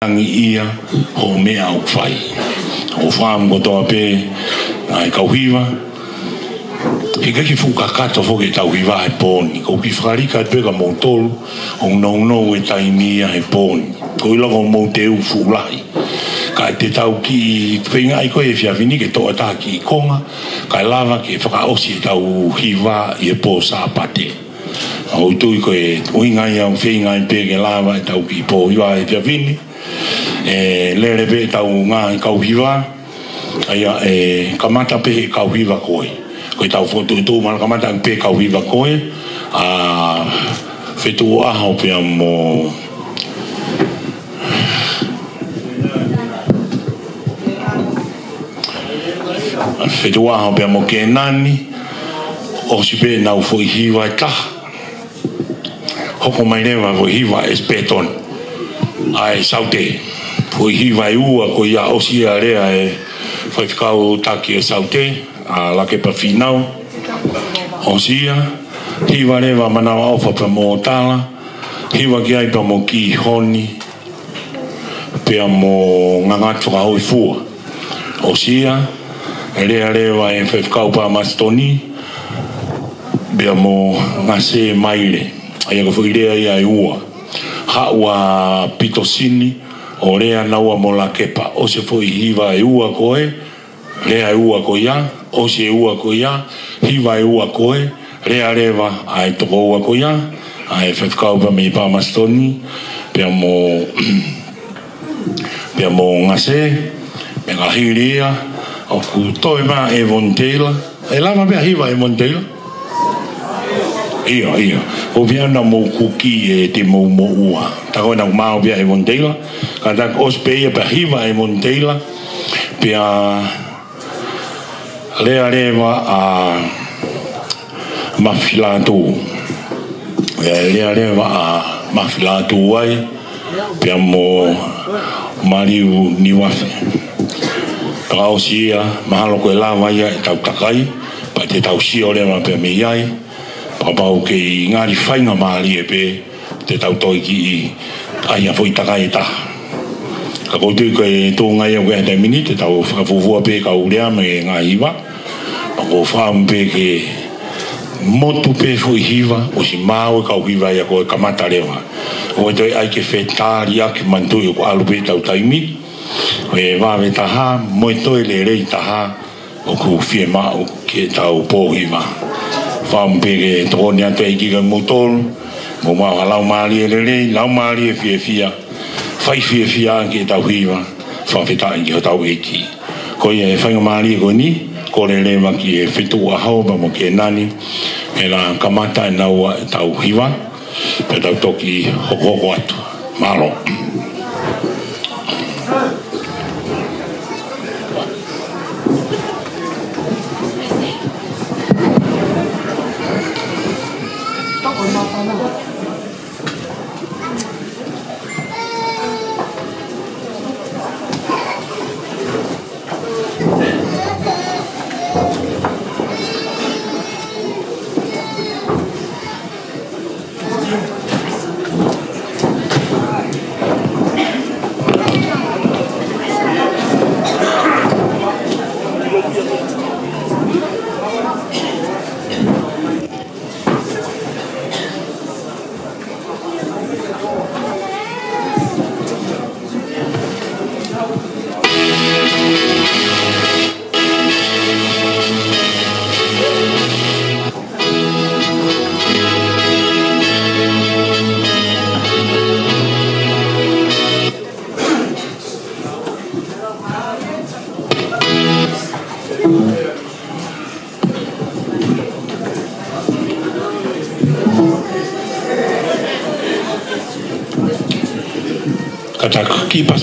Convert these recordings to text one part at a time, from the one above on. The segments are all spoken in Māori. tangi ia ho mea o whai. O whaam ko toa pē, nā e kauhiwa, he kaki whukakata whoke tau hiwa he pōni. Kau ki whakarika e pēka mō tolu, o nau nau e taimi ia he pōni. Ko i lako mō te u whulahi. Ka te tau ki i i koe e whiawini ke toa taha ki i konga, ka i lava ke whakaosi e tau hiwa i e pō sāpate. O i koe uingai au whenga i pēke lava e tau ki i pō hiwa e whiawini e le lerebe tau ngā kauhiwa aia e kamata pe kauhiwa koe koe tau fotu tō mara kamata pe kauhiwa koe a fetu aha o pia mō fetu aha o pia mō kē nani o si pe nau fo i hiwa e ta hoko mai rewa fo i hiwa e spētoni ai saute foi hivai ua ko ia osia rea e foi fikau taki e saute a lake pa final osia hiva rewa manawa ofa pa mō tāla hiva ki ai pa mo ki honi pia mō ngangatua o fua osia e rea rewa e foi fikau pa mastoni pia mō ngase maile ai ko fukirea ia e ua haua pitosini o rea naua mola kepa o se foi hiva e ua koe rea e ua koe ya o se e ua koe ya hiva e ua koe rea rewa a e toko ua koe ya a e whewkau pa mei pa mastoni pia mo pia mo ngase pia ngahiri ia o ku ma e von e lama pia hiva e von ia ia o bia na mo kuki e te mo mo ua ta ko na ma o bia e monteila ka ta os pe e pa hiva e monteila pe a le ale va a mafilato e le ale va a mafilato ai pe mo mariu ni wafe ka o sia mahalo ko la vai tau takai pa te tau si o ma pe me ai papau ke i ngāri whainga maari e pē te tau toi ki i ai a fwoi takai e ta. Ka koutu ka e tō ngai au kēhe te mini te tau whakafufua pē ka urea me ngā hiwa. Ma ko whaam pē ke motu pē fwoi hiwa o si māo e ka uhiwa i a koe kamata rewa. O e toi ai ke whetāri a ke mantu o ko alu pē tau taimi. O e wāwe taha, moe toi le rei taha o ku whie māo ke tau pōhiwa faum pere tonia to iki ga motor mo ma la ma li le le la ma li fi fi ya fai fi fi ya ki ta hui ma fa fi ta ki ta hui ki ko ye fa ga ma li ko ni ko le le ma ki e fi tu a ha ba mo ki nani e la kamata na wa ta hui ma pe ta to ki ho ho ko atu ma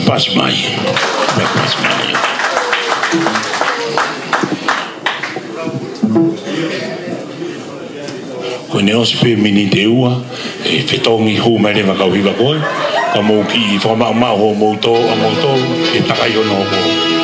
pasmai. Vai pasmai. Ko ne os pe mini te ua, e whetongi hō mai rewa kau hiwa koe, ka mō ki i whamau mau hō moutou a moutou, e takai o nō mō.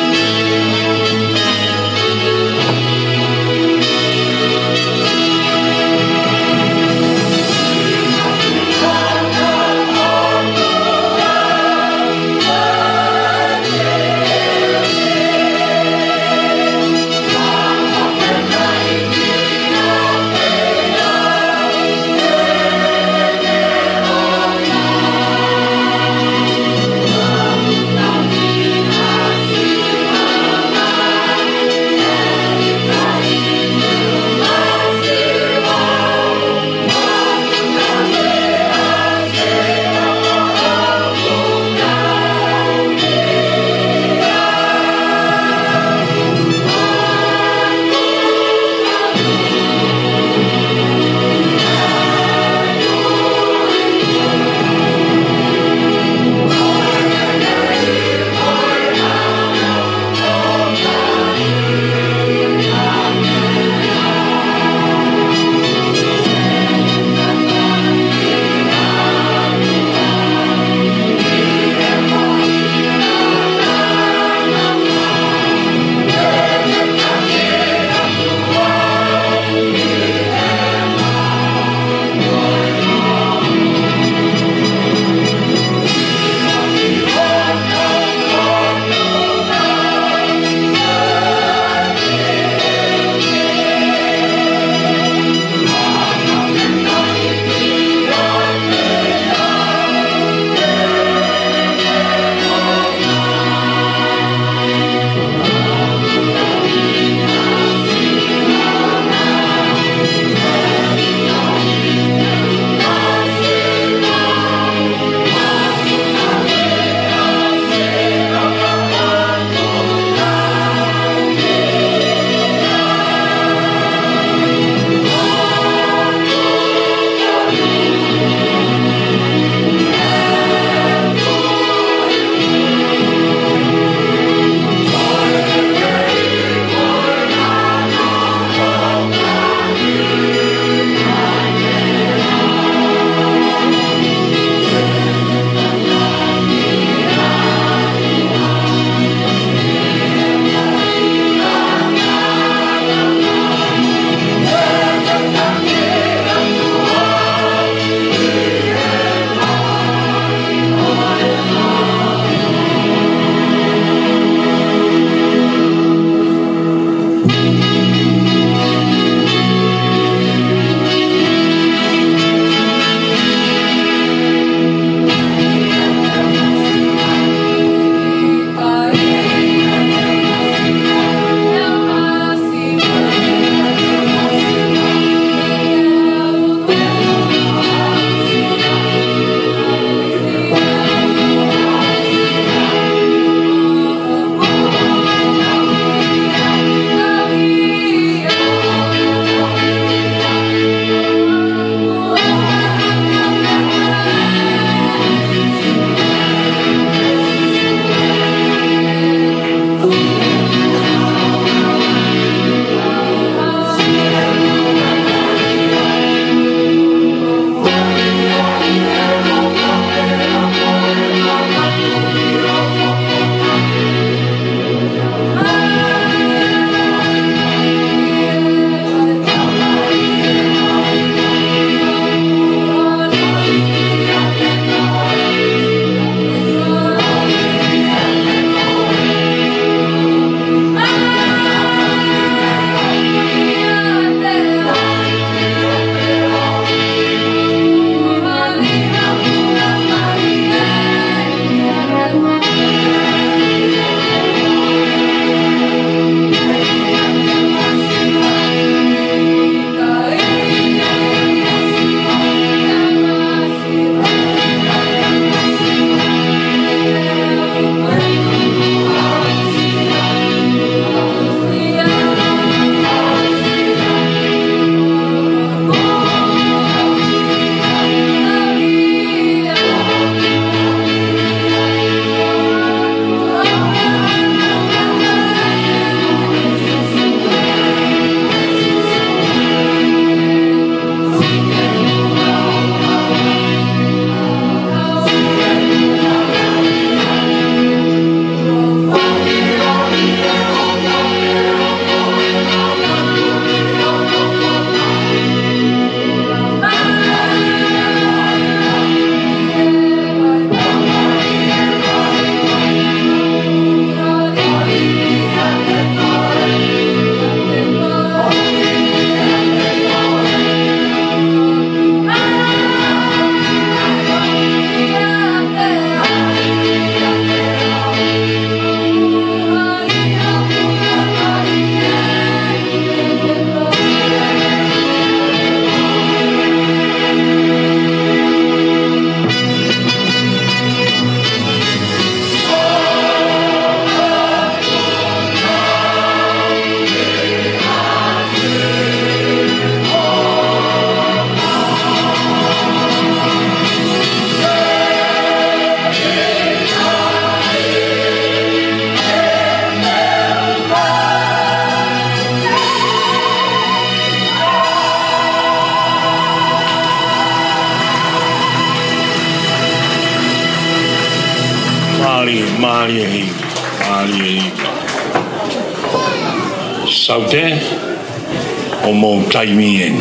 caiminen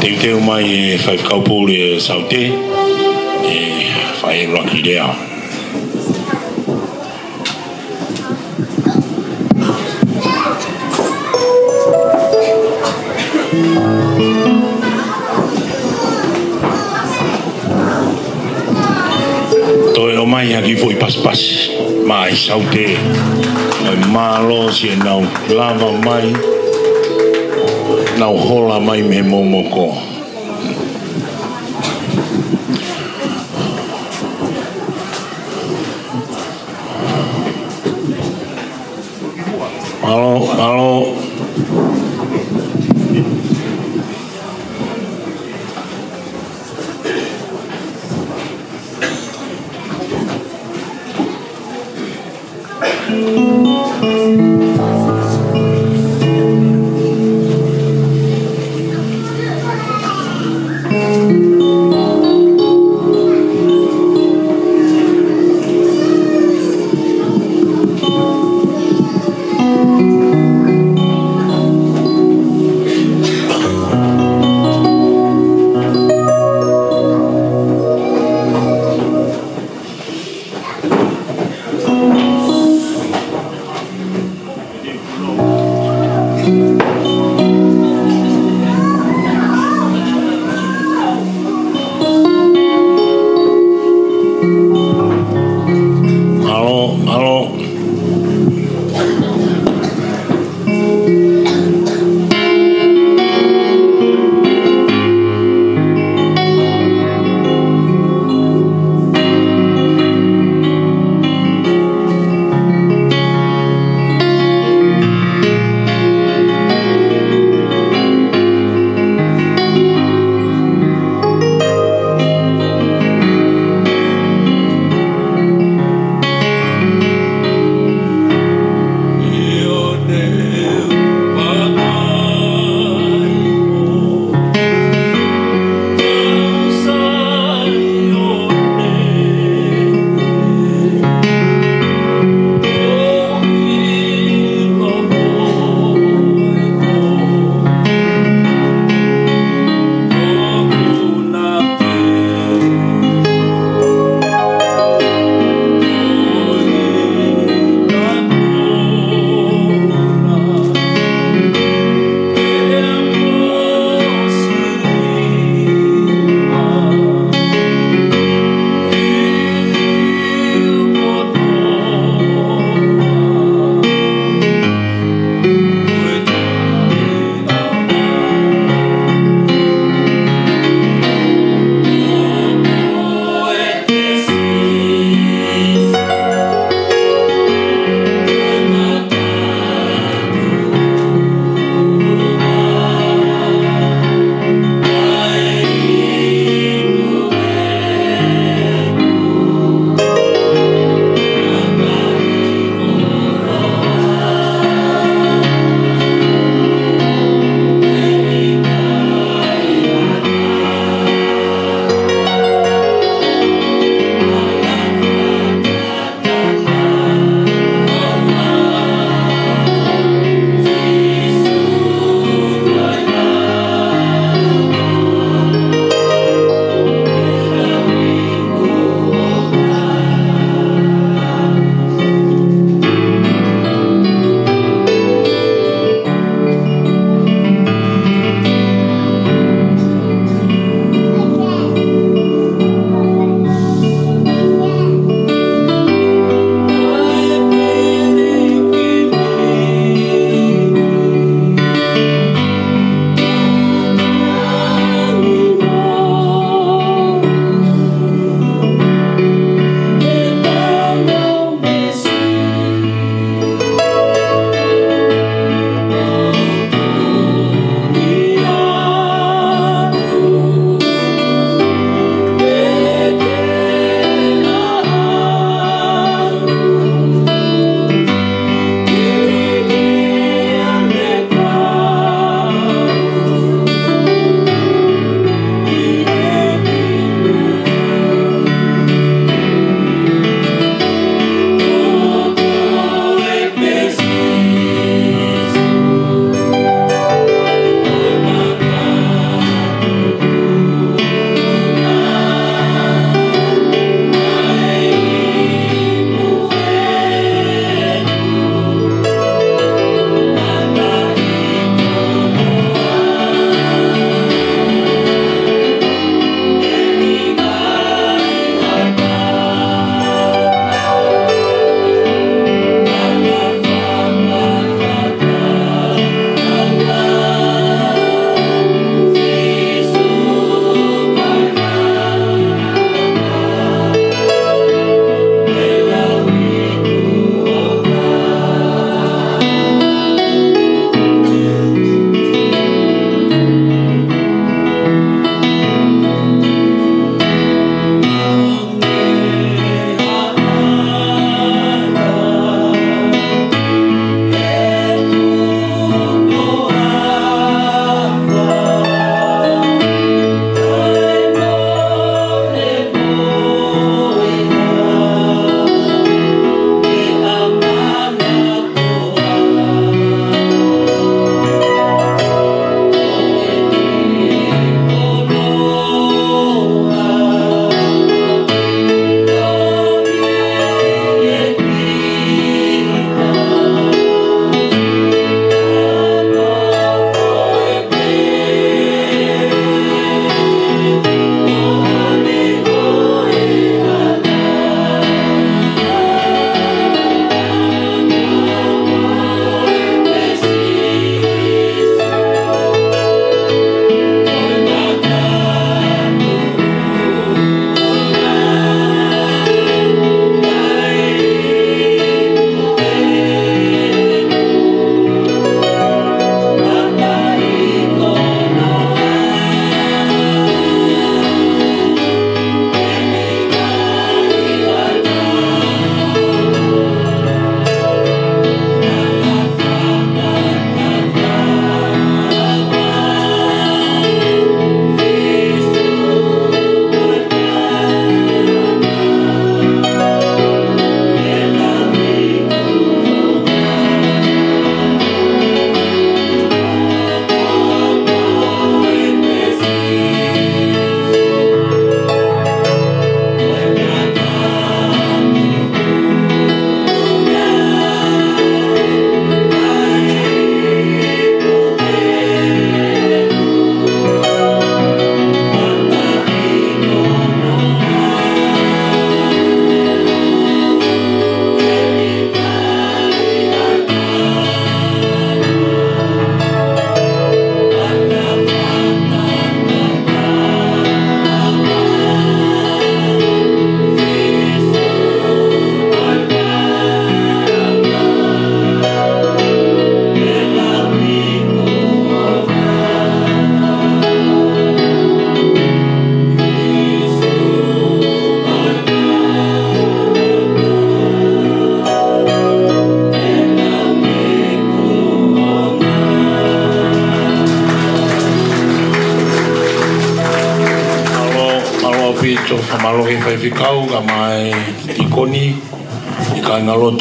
teuteu mai e faifakau le saute e faailoaki lea toe o mai haki foi paspas ma ai saute mai malo si e nau lava mai nau hola mai me momoko. Alo, alo.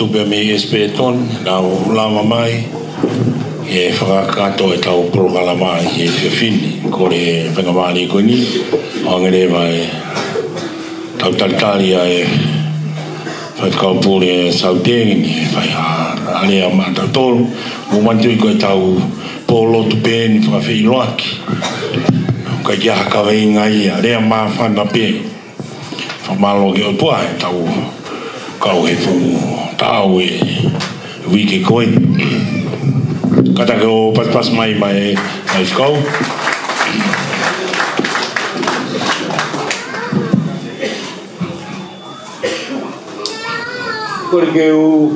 tupe mi SPE ton, na ulama mai, e whakakato e tau porokala mai e whiwhini, ko re whangamani koe ni, o mai tau talitari a e whakakaupule sautengi ni, e whai a alea mata tolu, mu mantui koe tau polo tupe ni whakawhi loaki, ka jaha kawai ngai a rea maa pe whamalo ki o tuai e tau kau he fungu aue wiki koi. Katake o paspas mai mai mai skau. Porque o...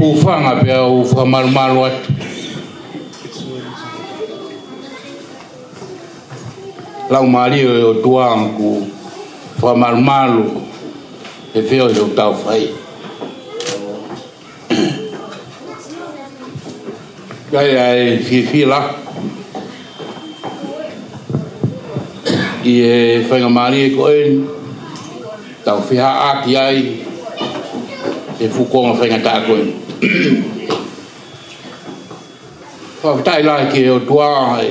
o fanga pia o fa marumaru atu lau mario e o tua ku fa mal malu e feo e o tau fai kai ai fi fi la i e fai ngā mārie ko e tau fiha āti ai e fukonga fai ngā tā ko e Whakatai lai ke o tuā e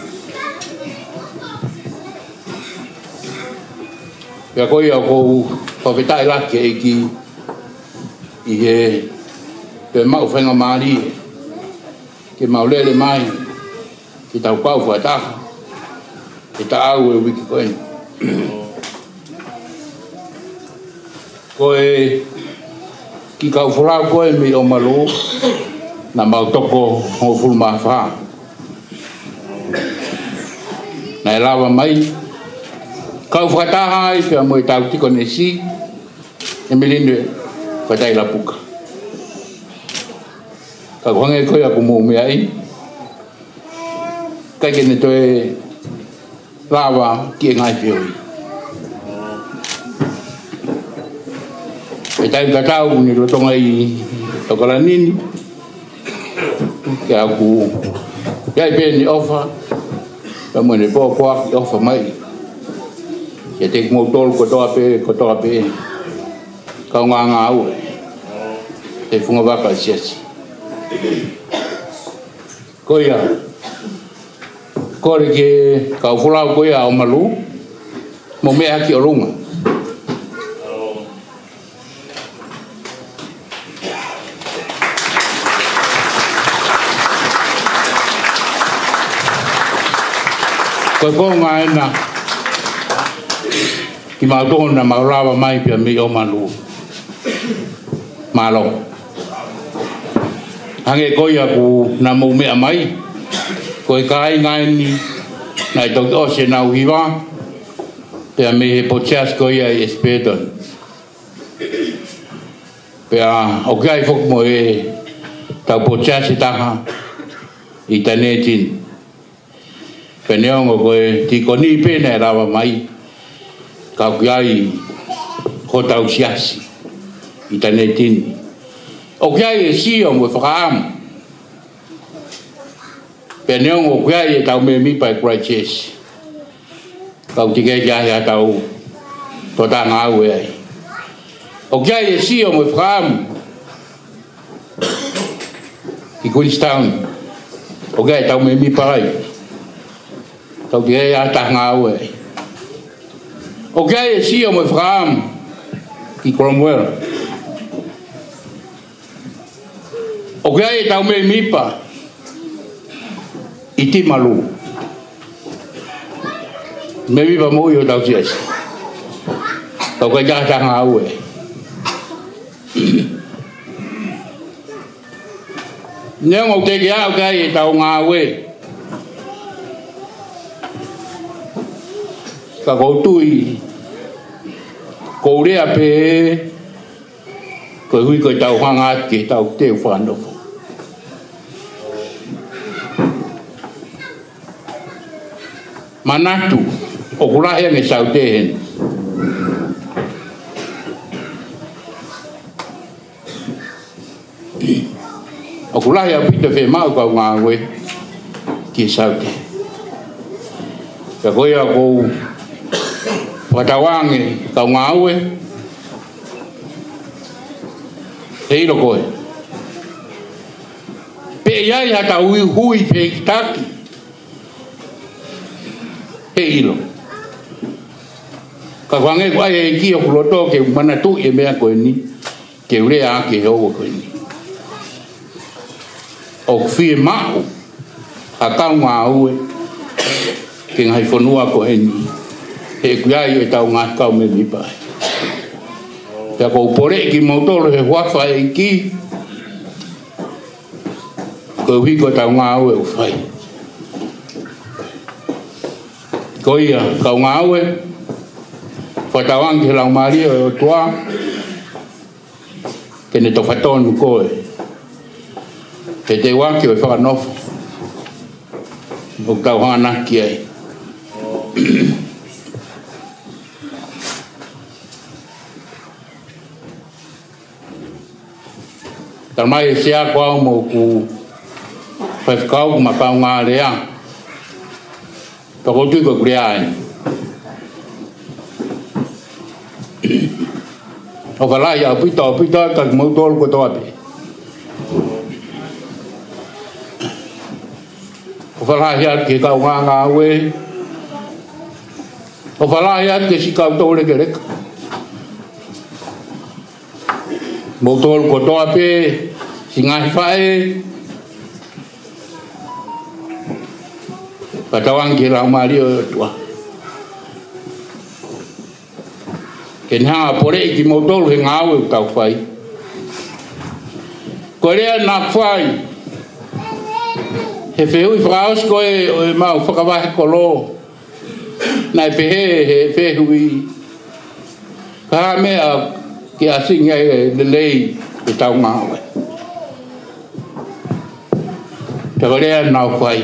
Pea koi au kou pawetai lake e ki i he pe mau whenga maari ke maulele lele mai ki tau pau whaetaka ki ta au e wiki koeni. Koe ki kau wharau koe me o malo na mau toko hongo maa whaa. Nei lawa mai, Kau whakataha i whia moe tau tiko ne si, e melindue whatai la puka. Ka kuhange koe aku mō mea i, kai kene toe lawa ki e ngai whio i. E tai katau ni tonga i nini ke aku, kai pēne ofa, ka mwene pō kua ki ofa mai ya te mo tol ko to ape ko to ape ka nga nga u te funga ba ka sias ko ya ko re ke ka fula ko ya o malu mo me ha ki olunga Kau kau ngai nak i mautogo na maulawa mai pea mei o malu malo hange koi aku na mau mea mai koe kai ngai ni na i toki o se nau hiwa pea mei he pocheas koi e ai espedon pea o kia i fok mo e tau pocheas i taha i tanetin Peneo ngoko e tikoni pene rawa mai. Kaukiai hotausiasi itanetini. Okiai sio mwefahamu. Peneo okiai taumemi pa kurachesi. Kautike jaya tau tota ngawe. Okiai sio mwefahamu. Ikunistauni. Okiai taumemi pa kai. Kautike jaya tau ngawe. Ongea sio mwefahamu Kikolomwero. Ongea itaume mipa iti malu. tausiasi. Tokaja Nyengo tegia ongea itaunga awe. cô ka ko tui ko rea pe ko hui ko tau hanga ki tau te whanau fo manatu o kula he me sau te hen o kula he pita về mau ka ngā koe ki sao te ka cô a kou watawange kaung'awe teilo koe pe hata hui hui pe kitaki pe kuloto ke tu e mea koe ni ke ure a ke hogo koe ni o kufie mau a kaung'awe ke e kia i e tau ngā kau me mi pai. Te kou pore ki motoro he wafa e ki, kou hiko tau ngā au e uwhai. Ko ia, kau ngā au e, whatawangi he lau maria e o tua, kene to whatonu koe. He te waki o e whakanofu. Mok tau hana ki ai. tamai sia kwa mo ku pet kau ma pa nga le ya to ko tu ko kri ai o ka lai a pi to pi to ka mo tol ko to pi o ka lai ya ki ka nga nga we o ka lai ya ki si ka to le ke botol ko to ape singai fae patawang ki rau mari o tua ken ha pore ki motol he ngau tau fai korea nak fai he feu i fraus ko e o ma o có kolo na pe he he phê i ka me a ki asinga e de lei e tau ngāwe. Te warea nāu whai.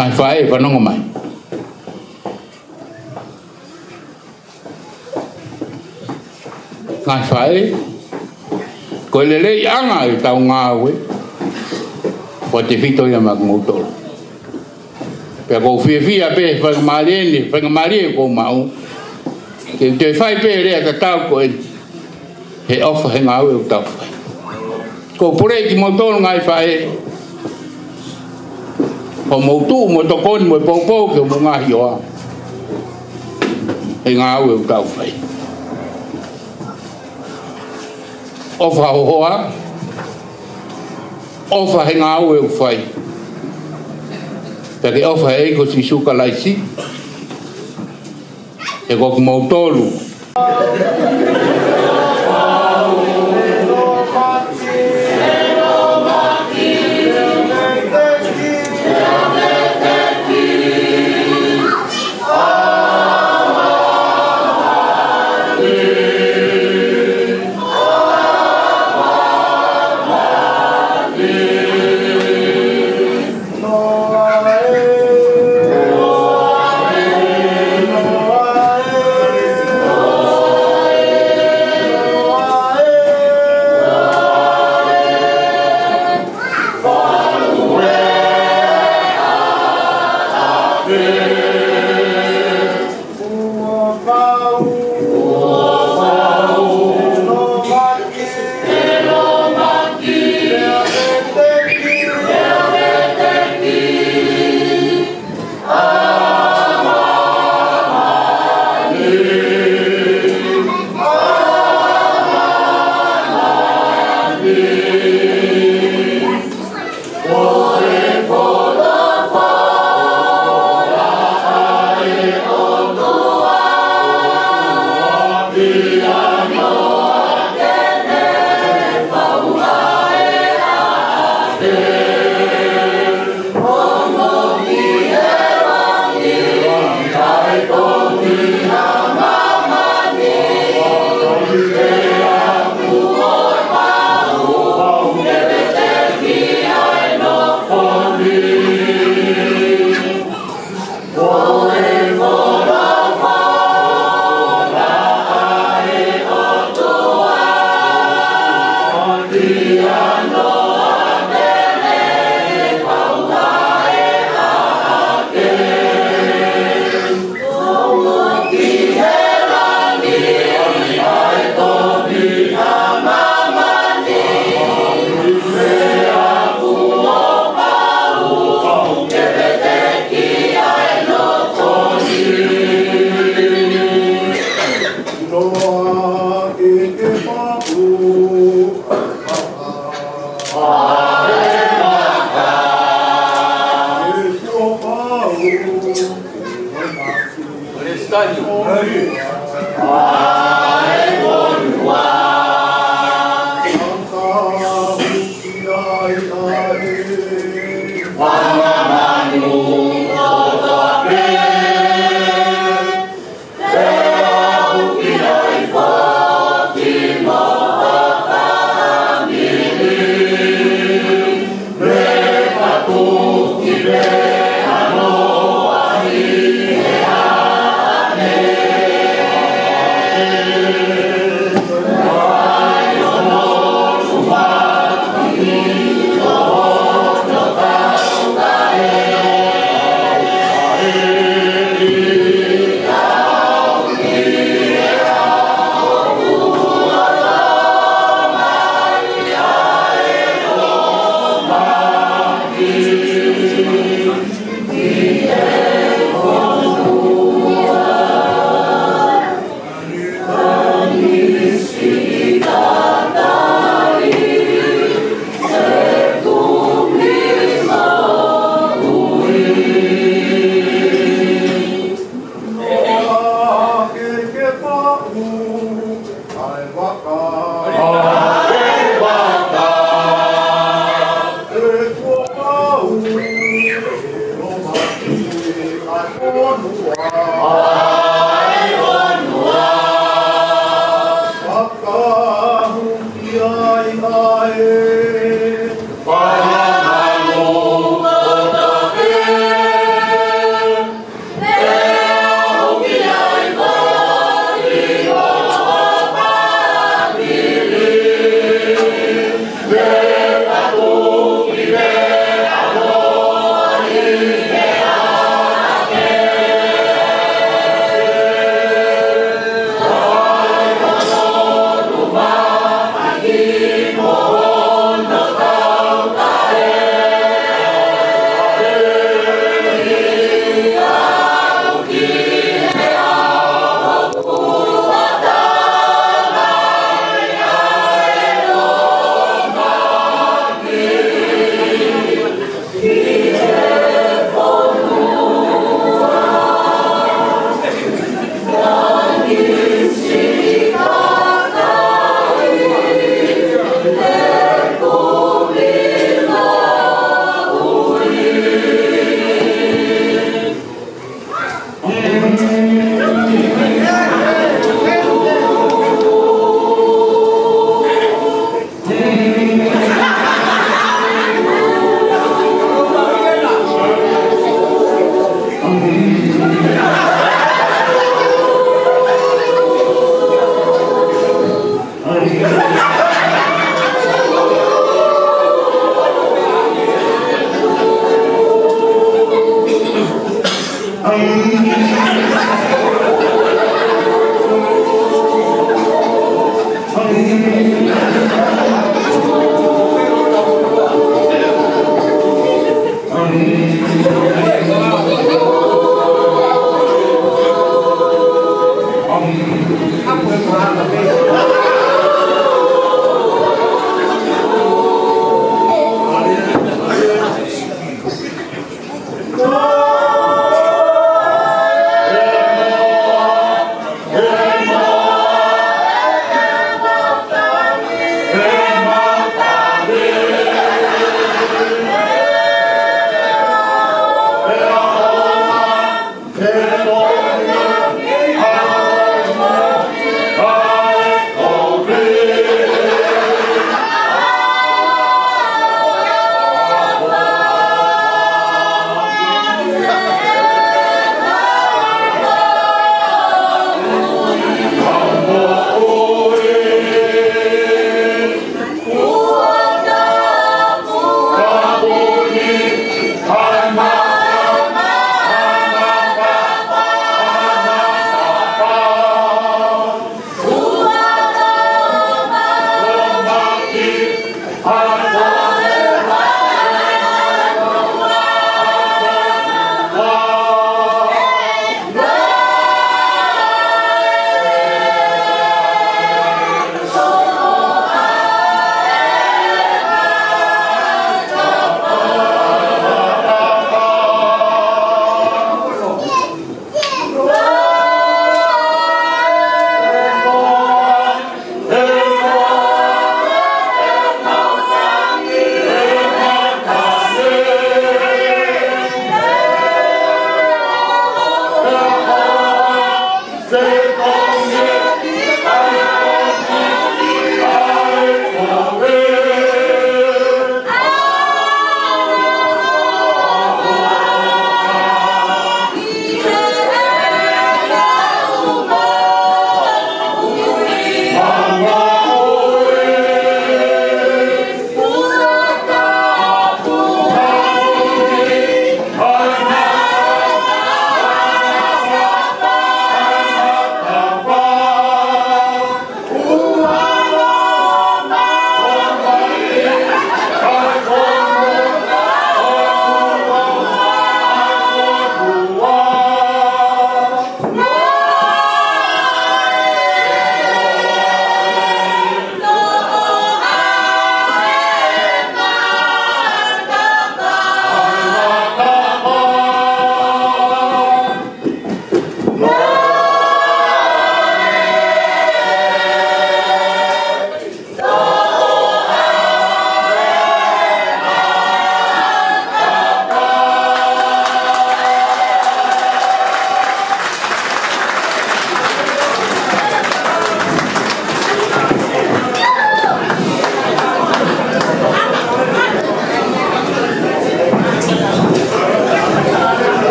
Nāi whai e whanonga mai. Nāi whai Ko le lei anga e tau ngāwe. Po te fito ia mak ngūtoro. Pea kou whiawhia pe, whakamārene, whakamárie kou mau. Ke te fai pe re ta tau ko en. He of he nga we ta. Ko pore ki mo ton nga i fai. Ko mo tu mo to kon mo po po ke mo nga hi wa. He nga we ta fai. Ofa ho hoa. Ofa he nga we fai. Tak e ofa e ko si suka lai si. Εγώ κουμαουτόλου.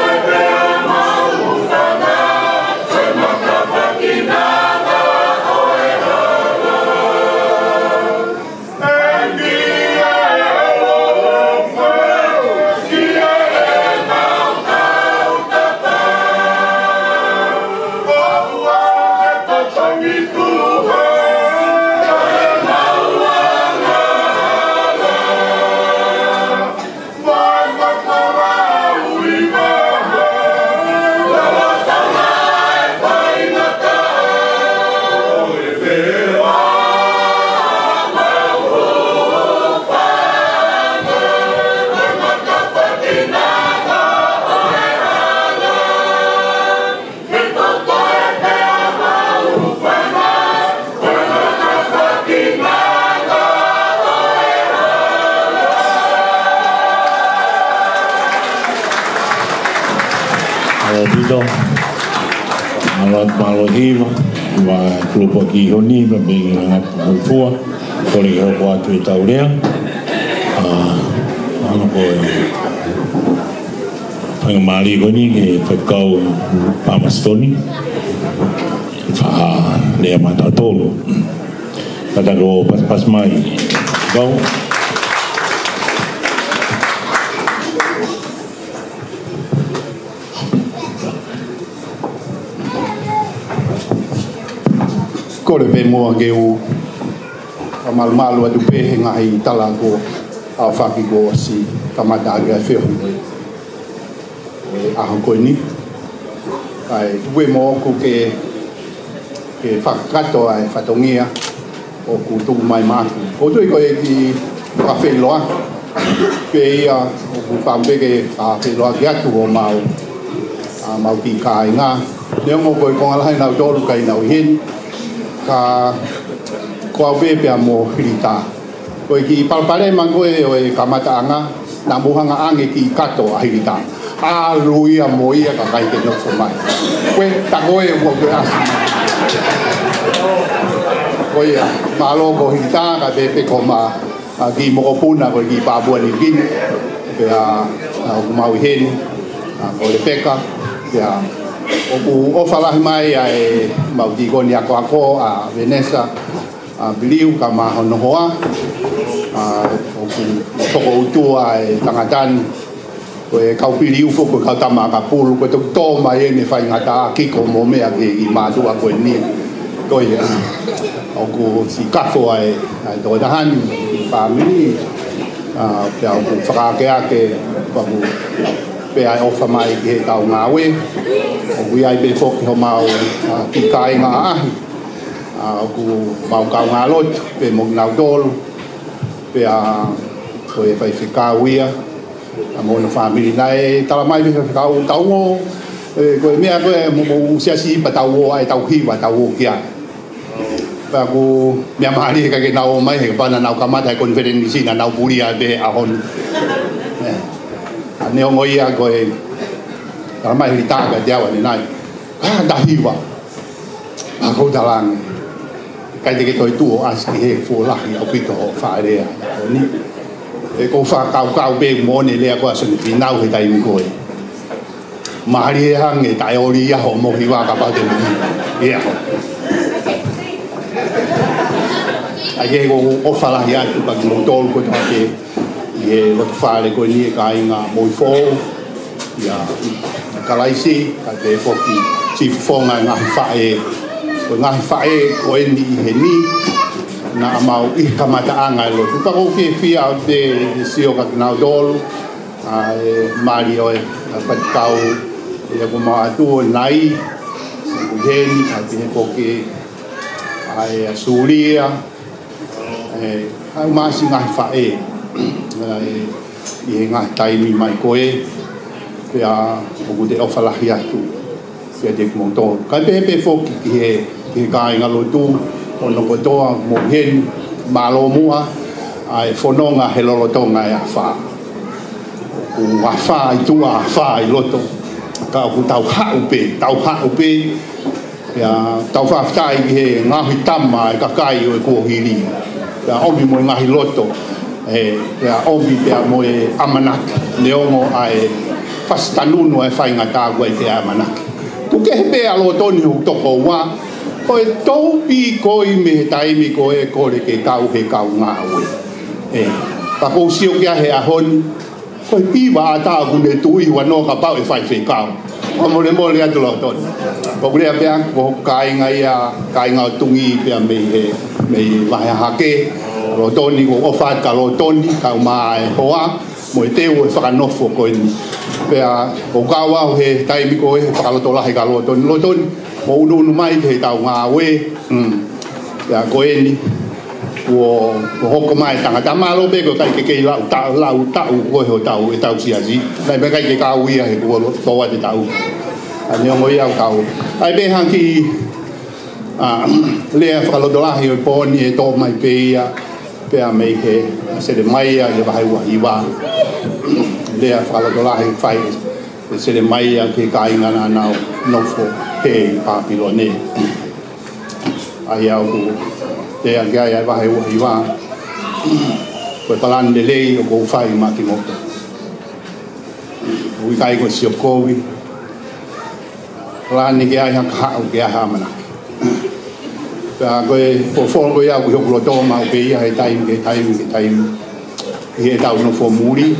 Lord, malohiva wa klupa ki honi ma mi ngā kuhua kore ki hoko atu i taurea ano ko panga maari honi ke whakau pamastoni whaha lea matatolo Tata ko paspas mai. Go. o le pe moa ge o a malumalu atu pe he gahi tala ko a fakigo asi tamata age e ai feohuai e ahokoini ae tupue mo oku ke ke fakakato ae fatogia oku tupu mai ma aku koutu i koe ki fakafeiloa pe ia oku faupege faafeiloa ki atu o mau a mau kikaiga neogo koe kogalahenau tolu kainau hiên. ka ko ave pe amo hirita ko ki palpare mango e o e kamata anga na buhanga ange ki kato a hirita a rui a moi a kakai te no so mai ko ta ko e ko ka asu ko ia ma lo ko hirita ka te pe koma a ki mo ko puna ko ki pa bua ni gin pe a o mau hen ko le peka pe o falahi mai a e mautigo ni ako ako a Venesa a Biliu ka ma honohoa a o ku toko utua e tangatan o e kau Biliu fuku kau tama ka pulu ko tuk to ma e ne fai ngata a kiko mo me a ke i madu a koe ni koe a o ku si kafo a e a i tohetahan i family a pia o ku whakakea ke pa mu pe ai ofa mai ki he tau ngā we. O hui ai pe fōki ho māu ki kai ngā ahi. O ku māu kau ngā lot, pe mōki ngā utolu, pe a o e fai whika uia. A mōna whāmiri nai, e tala mai pe whika u tau o. E, koe mea koe mō mō usia si pa tau o ai tau hiwa tau o kia. Pa ku mea mahali heka ke nau mai heka pana nau kamata hei konferenisi na nau puria be ahon. ne o ngoi a ko e tala mai hiri tāka te awa ni nai ka ta hiwa a kou talangi kai te ke toi tuo asti he fō lahi au pito ho whaere a o ni e kou wha kau kau pē mōne lea koa sani pinau he tai miko e mahari e hange tai ori ia ho hi wā ka pate muhi ia ho ai e kou ofalahi atu paki mō tōru kotoa ke ye lo to fa le ko ni e ka i nga mo i fo ka lai si ka te fo ki ti fo nga nga fa ko nga fa ko e ni he ni na ma u i e ka mata anga lo tu pa ko fi a te si o ka na dol a mari o e pa ka u ya ko ma tu nai ko he ni ka te fo ki a e suria e ai masi nga fa i he ngā taimi mai koe pe a hoku te awhalahi atu pe a teku mong Kai pe pe fōki ki he ki he kāi ngalo tū o nongo tōa mō hen mālo mua a e whanonga he lolo tōnga e a whā. O i tūa a whā i loto ka hoku tau hau pe, tau hau upe pe a tau whāwhtai ki he ngāhi tamma e kakai o e kōhiri pe a omi mō e ngāhi loto e ya obi pe a moe amanak le omo a e fastanuno e fainga tagua e te amanak tu ke hepe alo toni huk toko wa o e tou pi koi me taimi ko e kore ke kau he kau ngā ue e pako usio kia he ahon ko e piwa a tagu ne tu i wano ka pau e fai fai kau o mole mole atu lo toni ko kurea pia ko kainga ia kainga o tungi pia mei he mei vahe hake lo toni ko o faka lo toni ka ma e hoa mo e te e o e faka nofo ko ni pe a o ka wa o he tai mi ko e faka lo tola he ka lo toni lo toni o unu unu mai he ta nga we mm pe a ko ni o o hoko mai ta ta ma lo be ko kai ke ke la ta la ta u ko he ta u e ta u si aji dai be kai ke ka u ia he ko lo to wa te ta u a ni mo ia ka u ai be han ki a lea fra lo dolahi o poni e to mai peia ia pe a mei he se le mai a le wahai wahi wā. Le a whalatolahi whai se le mai a ke kāinga nā nā nofo he pāpilo ne. Ai au ku te a gai a wahai wahi wā. Koe talan de lei o kou whai ma ki moto. Ui kai koe si o kōwi. Talan ni ke ai haka hau ke ai hamanake. Talan ni ke ai haka hau ke ai hamanake ba ah, go po fo go ya go go to ma ke ya he tai ke tai ke tai ye ta no fo muri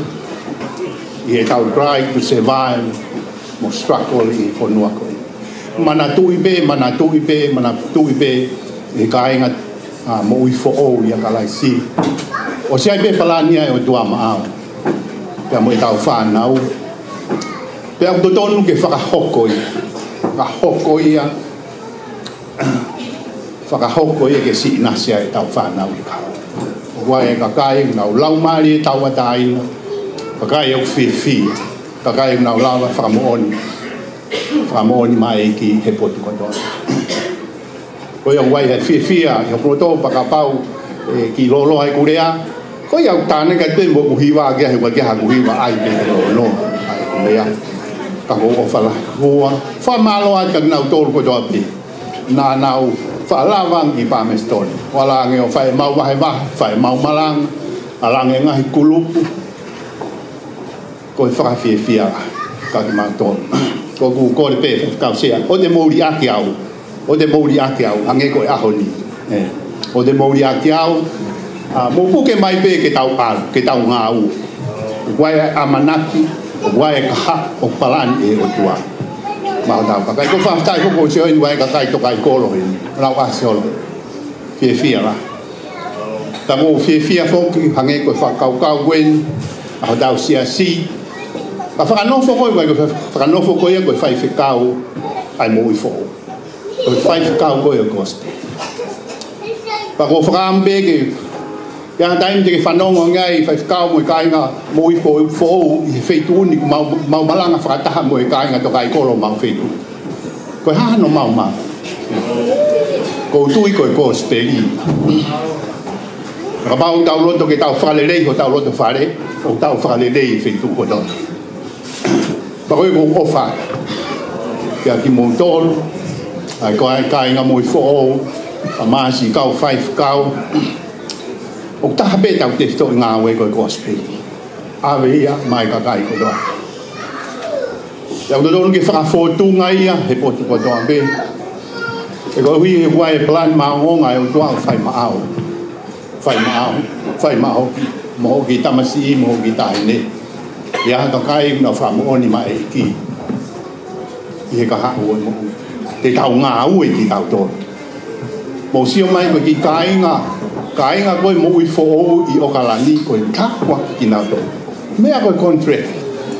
ye ta try to survive mo struggle i ah, fo no ko mana tu i be mana tu i be mana tu i be e ka inga a mo i fo o ya ka lai si o sia be pala ni ai e o tu ama a ya mo e ta fa na u pe do ton ke fa ka hokoi ka hokoi ya whakahoko e ke si inasea e tau whanau i kau. O wai e kakai unau lau, lau maari e tau ataina, kakai au whiwhi, kakai unau lau whakamooni, whakamooni mai e ki he potu kotoa. Koi au wai hei whiwhi a i hoproto pakapau e, ki lolo hai kurea, koi au tāne ka tui mo kuhiwa a kia hewa kia ha kuhiwa ai pe te lolo no, ai kurea. Kako o whala, hua, whamalo ai ka nau tōru kotoa pe, nā nau, whalawang i pāmestoni. Walange o whae mau wahe wahe, whae mau malang, alange ngahi kulupu. Koe whakawhie whia, kaki mātoni. Ko ku kore pē, kau sea, o te mouri ake au, o te mouri ake au, ange koe aho ni. E. O te mouri ake au, mō puke mai pē ke tau pāru, ke tau ngā au. Wai e amanaki, wai e kaha, o palani e o tuaki. ma dau ka kai cũng fa tai ko ko che in wai ka kai to kai ko rồi, in la wa se lo fie fie la ta mo fie fie fo ki hange ko fa kau kau wen a dau si a si và fa no fo ko wai ko fa no fo ko ye ko phải fe kau ai mo i fo ko fa fe kau ko và gospel pa ko fa am E daim te whanonga ngai, whai whakao mo i kāinga, mo i fōu fōu i whetu ni mau, mau malanga ta mo i kāinga to kai kolo mau whetu. Koe ha no mau mau. Ko tui koe ko stegi. Ka mau tau loto ke tau whale rei ko tau loto whare, o tau whale rei i whetu ko tau. Pa koe ko ko whare. Kia ki mō tōru, ai koe kāinga mo i fōu, a māsi kau whai whakao, ông ta habe tau te sto nga we ko gospel ave ia mai ka kai ko do ya do do ngi fa fo tu nga ia he po tu ko do be e go hui wa e plan ma ngo nga o do fai ma ao fai ma ao fai ma ao mo ki ta ma si mo ki ta ne ya ta kai na fa mo ni ma e ki ye ka ha wo mo te tau nga u ki tau do mo si mai ko ki kai nga kainga koe mo ui fo ou i okalani koe kakwa ki nga to. Mea koe contract,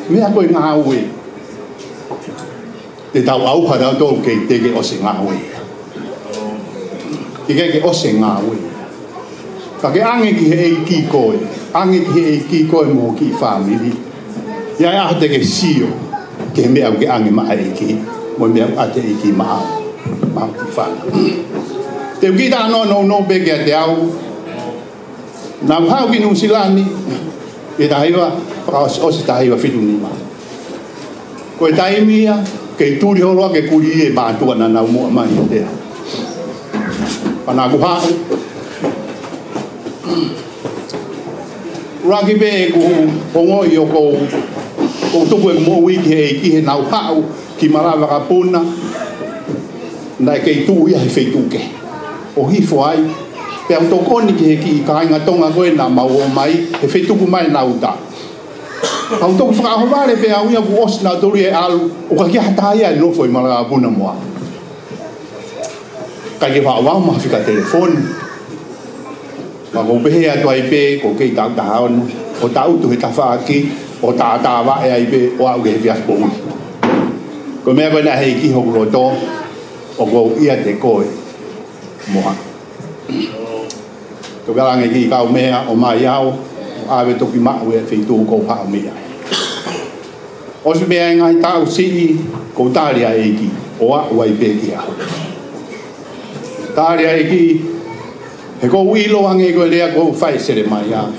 mea koe ngā ue. Te tau au hara to ke tege ose ngā ue. Ti kege ose ngā ue. Ka ke ange ki he e ki koe, ange ki he e ki koe mo ki family. Ia ia e hote ke sio, ke mea ke ange maa e ki, mo mea ate e ki maa, maa ki family. Te ukita anō nō nō peke a te au, na pau ki nu silani e taiva os os taiva fitu ni ma ko e taimia ke turi holo ke kuri e ba tu na na mo ma ite pana ku ha ragi be ku pongo yo ko ko tu ku e mo wi ke ki he na pau ki marava ka puna na e ke tu ya fe tu ke o hifo ai pe auto koni ki ki ka nga tonga ko na ma o mai e fe tu mai na uta auto ko fa vale pe au ya vos na to ri e al o ka ki hata ya no foi ma bu na mo ka ki fa wa ma fi ka telefon ma go be ya to ai pe ko ki ta ta on o ta auto ki ta fa ki o ta ta wa ya e ai pe o au ge vi as pou ko me ba na he ki ho ro to o go ia te koi mo ko garanga ki ka mea o mai ao a ve to ki mau e fi tu ko pa mea o si mea ngai ta u si i ko tali a eki o a wai pe ki ao tali a eki he ko u ilo ange ko lea ko fai sere mai ao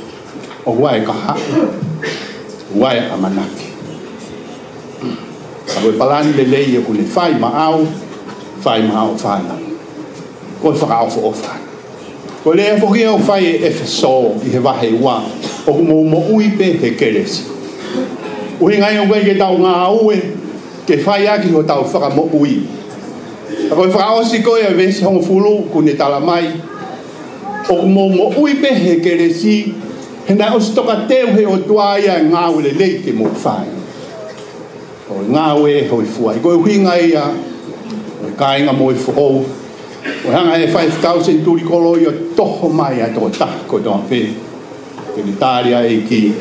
o wai ka ha wai amanaki a koe palani le leia e kune fai ma au fai ma au fai ma koe whakao fo o fai Ko le fo o fai e fe so i he wahe wa. O mo mo ui pe te keres. O hinga i ngwe ke tau ngā ue ke fai aki ho tau whaka mo ui. A koi whaka osi koe a vesi hong fulu ku tala mai. O mo mo ui pe he keresi he na os toka he o tuaia ngā ule leite mo fai. O ngā ue hoi fuai. Koi hinga i a kāinga mo i fuhou. O hanga e 5,000 turi kolo i o toho mai a toko tako i tonga whee. Ke ni tāria e ki.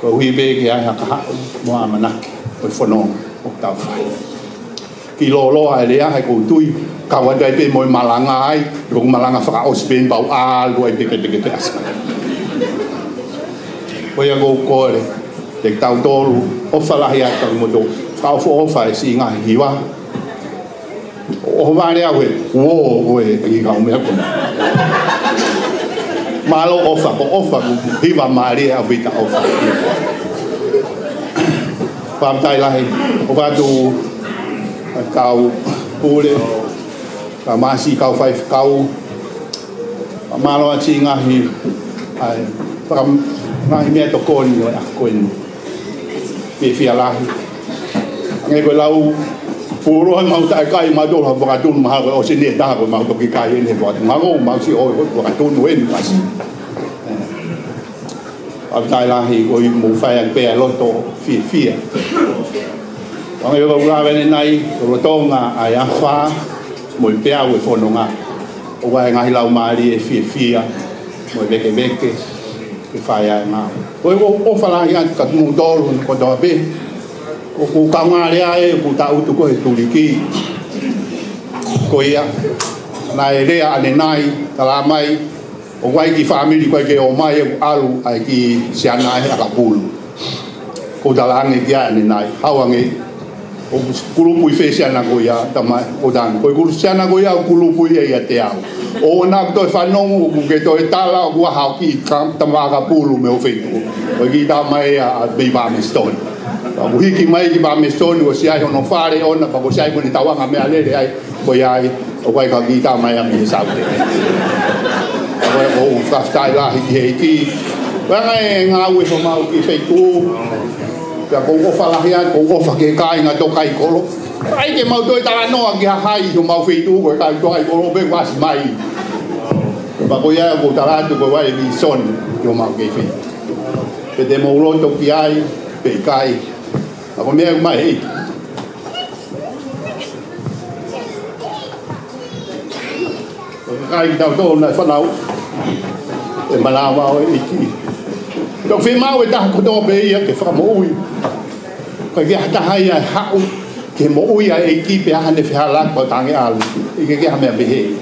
Ko hui be ke ai haka hao mo a manake o i whanong o tau whai. Ki lo lo a elea hai kou tui kawadai pe moi malanga ai rung malanga whaka ospen bau alu ai peke peke te asma. Oi a kou kore te tau tolu o falahi a tau mo tō. Kau fo o fai si ngā hiwa ဟိုဘာရကွယ်ဝိုးကွယ်အကြီးကောင်မြတ်ကွယ်မာလော offer ကို offer ကိုဒီဗမာရီအဝိတာ offer ဖမ်တိုင်လိုက်ဟိုဘာတူကောက်ပိုးလေကမာစီကောက်5ကောက်မာလောအချင်းငါဟိအဲပရမ်ငါဟိမြတ်တော့ကိုနီရောအကွင်ပြဖီလာငယ်ကလောက် Fuoro ai mau tai e kai ma do ha ba don ma ha o se ne ta ha ma to ki kai ne ba ma go ma si o e ho ba don e wen ba si ab tai la hi go mu fa ya pe lo to fi fi ba me ba ura ben nai ro to nga ai afa mo pe a we fo no nga o ba nga hi la ma ri e fi fi ya mo be ke be ke ke fa ya ma o o fa la ya ka mu do ko do be o ku ka nga ria e ku ta u tu ko e tuliki ko ia na e rea ane nai tala mai o wai ki family ko ke o mai e alu ai ki se ana e a kapulu ko tala ane kia ane e nai hawange o kulu pui fe se ana ko ia tama o dan ko kulu se ana ko ia o kulu pui e ia te au o na ko e whanong o ku ke to e tala o ku a hau ki tama a kapulu me o fe o ki tama e a bimami stoni Wa muhiki mai ki ba mesoni wa si ai ono fare ona pa bosai ko ni tawanga me alele ai ko yai o kai ka gita mai ami sa. Wa o sa stai la hi hi ki. Wa ngai e nga u so mau ki fei ku. Ka ko ko fala hi ai ko ko fa ke kai nga to kai kolo. Ai ke mau toi tala no ki ha hai so mau fei ku ko e kai to kai kolo be was mai. Ba ko yai ko tala tu ko wai mi son yo mau ke fei. Pe demo lo to ki ai pe kai. Apo mea ku e mai hei. Kai ki tau tō na whanau. E malawa o e ki. Tau whi mau e taha kutō pe ia ke whamo ui. Kai ki hataha ia e hau ke mo ui a e ki pe ahane whihala kwa tangi alu. Ike ke hamea pe hei.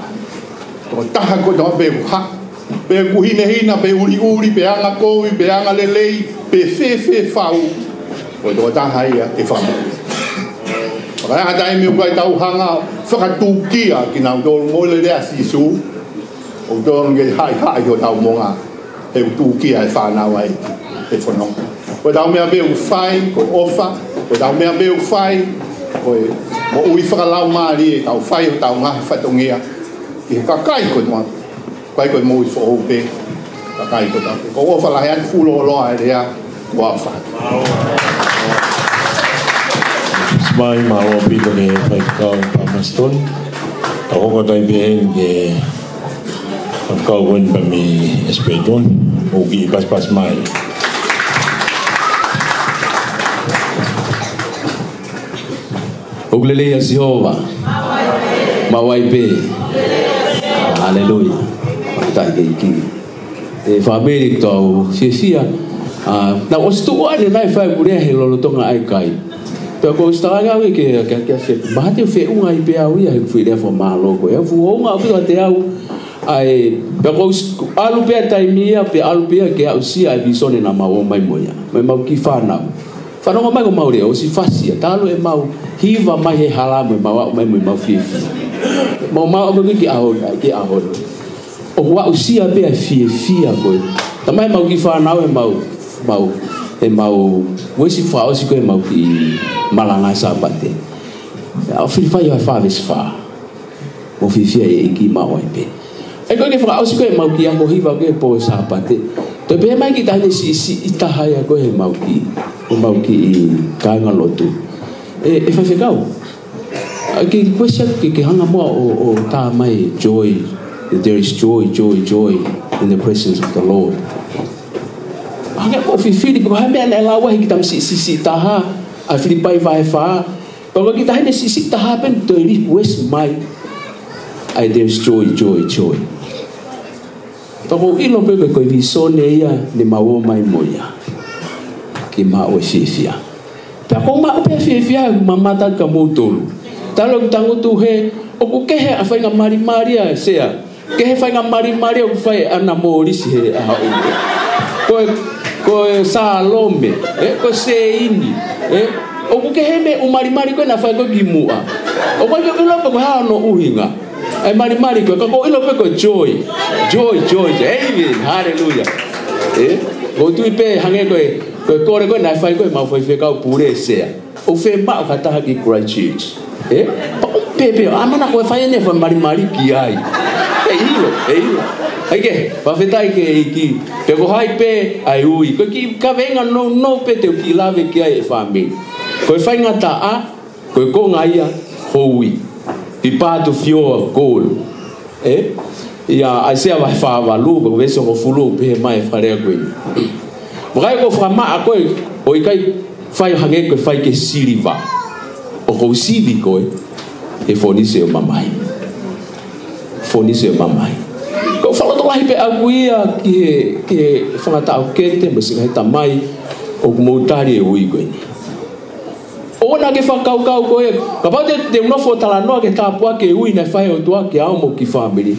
Tau taha kutō pe ku hau. Pe kuhinehina, pe uri uri, pe anga kowi, pe anga lelei, pe fe fe fau. Pe fe fe fau. 我打海呀，地方。我阿大咪怪斗坑啊，忽下杜基啊，然後到我哋咧時數，好多嘅嗨嗨個鬥網啊，係杜基係煩啊喂，係煩咯。我鬥咩咩快，我 offer，我鬥咩咩快，我我會忽下撈嘛啲，鬥快要鬥嘛，忽到嘢啊，而家雞佢話，雞佢冇火好啲，雞佢鬥，我 offer 係一呼嚕嚕係你啊，我煩。mai ma o pito ni pai kau pamaston ta ho ko tai bihen ke on kau wen pa mi espedon o ki pas pas mai Uglele ya Jehova. Mawaipe. Haleluya. Pakai gigi. E family to sia sia. Ah, na ostu ale nai fa mulia helolo tonga ai kai. Tā ko stāi ngā ke ke ke se mā te fe unga i pe au ia he fui rea fwa mā loko. E fu unga au pito te au. Ai, pe ko alu pe tai mia pe alu pe ke au si ai e visone na mau mai moia. Mai mau ki whānau. Whanonga mai ko maure o si fasia. Tālu e mau hiva mai he hala mai mau au mai mai mau fifi. Mau mau au mai ki ahona, ki ahona. O wa usia pe a fie fie a koe. Tamai mau ki whānau e mau, mau, e mau wesi fa o si ko e mau ki malanga e sa pate e o fi fa yo fa wesi fa o fi fi e ki ma o pe e ko ni fa o si ko e mau ki ango hiva ke po e sa pate to be mai ki tani si si ita ha ya ko e mau ki o mau ki ka nga lotu e e fa fe kau ke kwesha ke ke hanga mo o o ta mai joy there is joy joy joy in the presence of the lord kufikiri kuhamia elawa kita sisi taha afilipai ah, fa, kalau kita hanya sisi taha pen terih wes mai ai there's joy joy joy Toko ilo ko koi sone ya ni mawo mai moya ki ma o ya. ta ko ma upe ma ya, mamata ka ta lo tango tu he oku kehe afai nga mari ya ke kehe fai nga mari mari oku fai ana si he aha o ko salome e eh, ko seini eh, oku keheme umarimari kwe nafa ko gimua okwajo ilope kwe hano uhinga e eh, malimali kwe ko ilope kwe joy joy joy amen hallelujah e go tuipe hange kwe kwe kore kwe nafa ko mafoi sea ofe ma ukataha ki eh pepe amana kwa fanya fa mbali mali kiai eh hilo eh hilo Aike, wafetai ke iki. Pego haipe, ai ui. Ko ki ka venga no no pete ki lave ki ai e fami. Ko fainga ta a, ko ko ngaia houi. Pi patu fio kol. Eh? Ia ai se va fa va lu, vese ko fulu pe mai fare ko. Vai ko fra ma ko o ikai fai hange ko fai ke siliva. o kou sivi koe, e fonise o mamai. Fonise o mamai. Kou whala tō lahi pe au ia ki he, ki he whangata au kente, me singa he tamai, o kou moutari e ui koe ni. O na ke whakau kau koe, ka pa te te unofo tala noa ke tāpua ke ui na whae o tua ke aumo ki whamiri.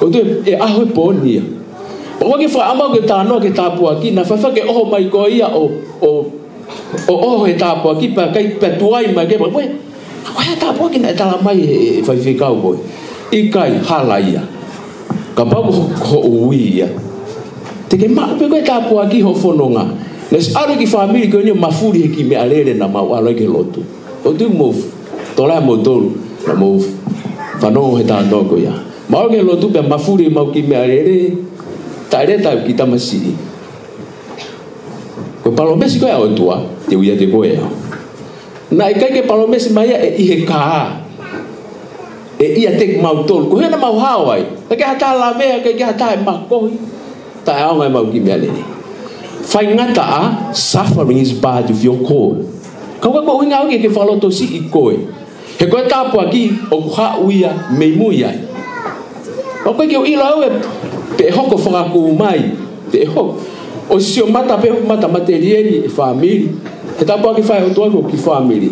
Kou tue e ahoe po nia. Pa kwa ke whakau amau ke tāpua ki, na whafake oho mai koe ia o, o o o he tapo aki pa kai pa tuai ma ke we o he tapo ki na tala mai e fai kau boi i kai halaia ka pabu ho uia te ke ma pe koe tapo aki ho fononga les aru ki famili ke ni mafuri ki me alele na ma wala ke lotu o tu mo tola mo tolu na mo fa he ta ndoko ya ma o ke lotu pe mafuri ma ki me alele ta re ta ki ta Koe palomesi koe au e tua, te uia te koe au. Na e kaike palomesi maia e ihe kaa. E ia teku mau tolu. Koe hena mau hawai. Ta ke hata la mea, ke ke hata e makohi. Ta e aonga e mau kimea nene. Fai ngata a, suffering is bad if you're cold. Kau kwa uinga auke ke faloto si i koe. He koe tapu aki, o kuha uia meimuiai. Kau kwa ke uila au e, pe hoko whakaku umai. Pe hoko. osisi o mata pe mata materieli e famili e tapa ki fai o toa ki famili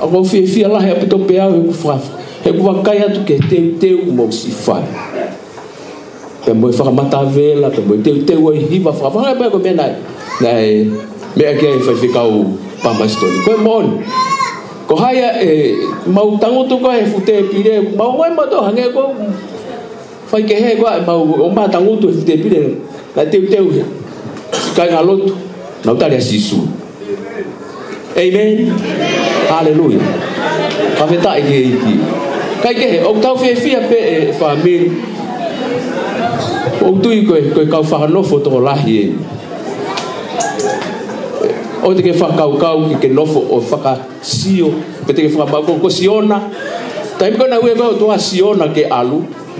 a ko fie fie lahe apito pe au e ku e ku wakai tu ke teu teu mo si fai pe mo e whakamata vela pe mo e teu hi va hiva whakawhanga pe ko menai nai mea kia e fai o pamastoni koe moni ko haya e mau tangoto koe e fute pire mau mai mato hange ko fai ke he koe mau o mā tangoto e fute pire ka teu teu ya ka nga lotu na utari ya sisu amen haleluya ka feta ike iki e ka ike he ok tau fie fia pe e fa amin ok tui koe koe kau faha nofo toko lahi e o te ke faka kau kau ki ke nofo o faka sio pe te ke faka bako ko siona ta imi kona ue bau toa siona ke alu ke alu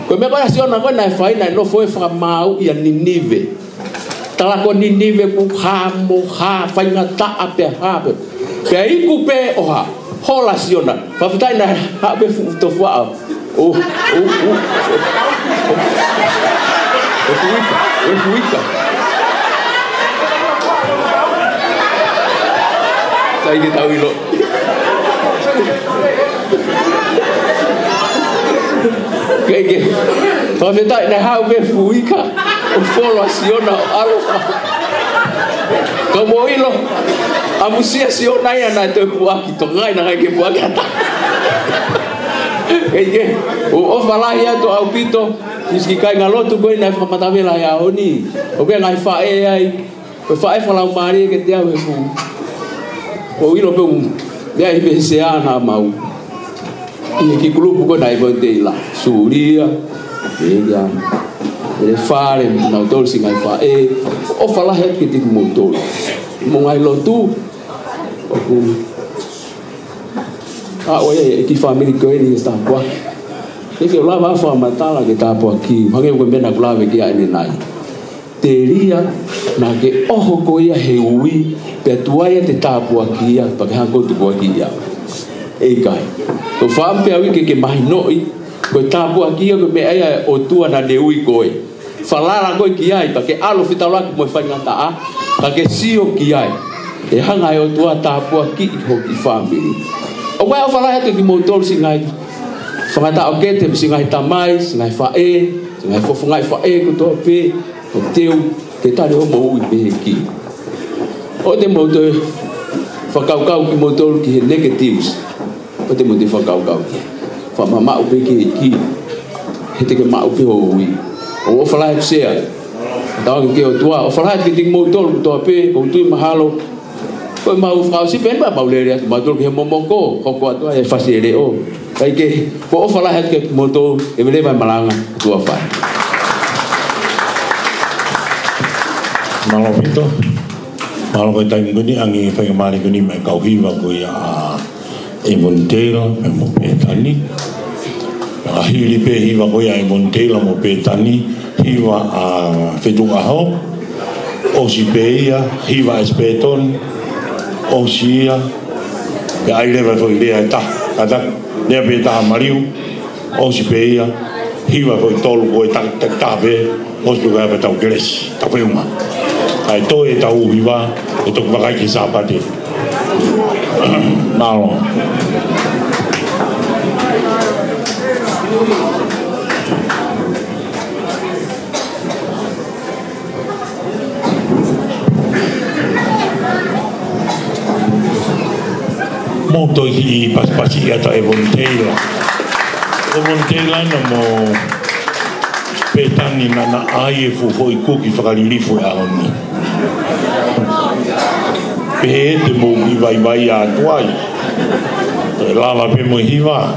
kwemeko ya siona ko na faina no mau ya ninive talako ninive ku ha mo ha fainga ta ape hape pe pe pe hola siona fa futai na hape pe fu to fu a o o o o fuika o Kaya kalau ina hau me fuika o folo asiona o alfa. Kamo ilo amusia siona ina na te puaki to ngai na ngai ke puaki ata. Kaya o o falahi ato au pito iski kai ngalotu koe na famatavela ya oni. O ke ngai fae ai. Ko fae falau mari ke te au fu. Ko ilo pe um. Dea ibesea na mau. Iki gruppo con ai ponte suria vediamo ele fare na tol se ngai fa e o fala het que tipo motor mo lotu o ah oya que família que ele ni qua apa que lá vai fa matala que tá por aqui porque na clave que ai nai teria na oh ojo ko ia heui petuaia ya, te tapu akia pakehan ko tu ko akia e kai to fam pe awi ke ke mai noi ko ta bu aki ko me ai o tua na de ui koi falara ko ki ai pa ke alo fitala ko fa nga ta pa ke si o ki ai e hanga o tua ta bu aki ho ki fam bi o wa fala he to ki motor si ngai fa ta o ke te si ngai ta mai si ngai fa e si ngai fo fo ngai fa e ko to pe ko teu ke ta de o mo ui be ki o de motor fa kau kau ki motor ki negatives pati mo te kau, kia. fa ma mau upi ki ki, hiti ki ma mau pe ho ui. O o whalai psea, tau ke ki o tua, o whalai ki ting moutor, toa pe, o tui mahalo, ma mau fa si ben ba mau le ria ma tur ki mo mo ko ko ko to e si le o kai ke ko o fa ya het ki mo to e le ba malanga tua fa malo pito malo ko tai ngoni angi pe mali ngoni kau ya e Montela e mo Petani. A hiri pe hiva koia e Montela mo Petani, hiva a Fetunga Hau, o si pe ia, hiva a Spetón, o si ia, e ai leva e foi lea e ta, a ta, lea pe ta a Mariu, o si pe ia, hiva foi tolu koe ta, ta, ta, pe, o si pe ia tau kres, ta pe uma. Ai toi e tau hiva, e toku makai ki sāpate. Thank you. Nāro. Mōto i i paspasi i ata Evon Teila. Evon Teila na mō pētani nana ai e fuho i kuki whakaririfu e aoni. Pēhe te mō i vai vai a tuai. Pēhe te mō i vai vai a tuai. el bien muy diva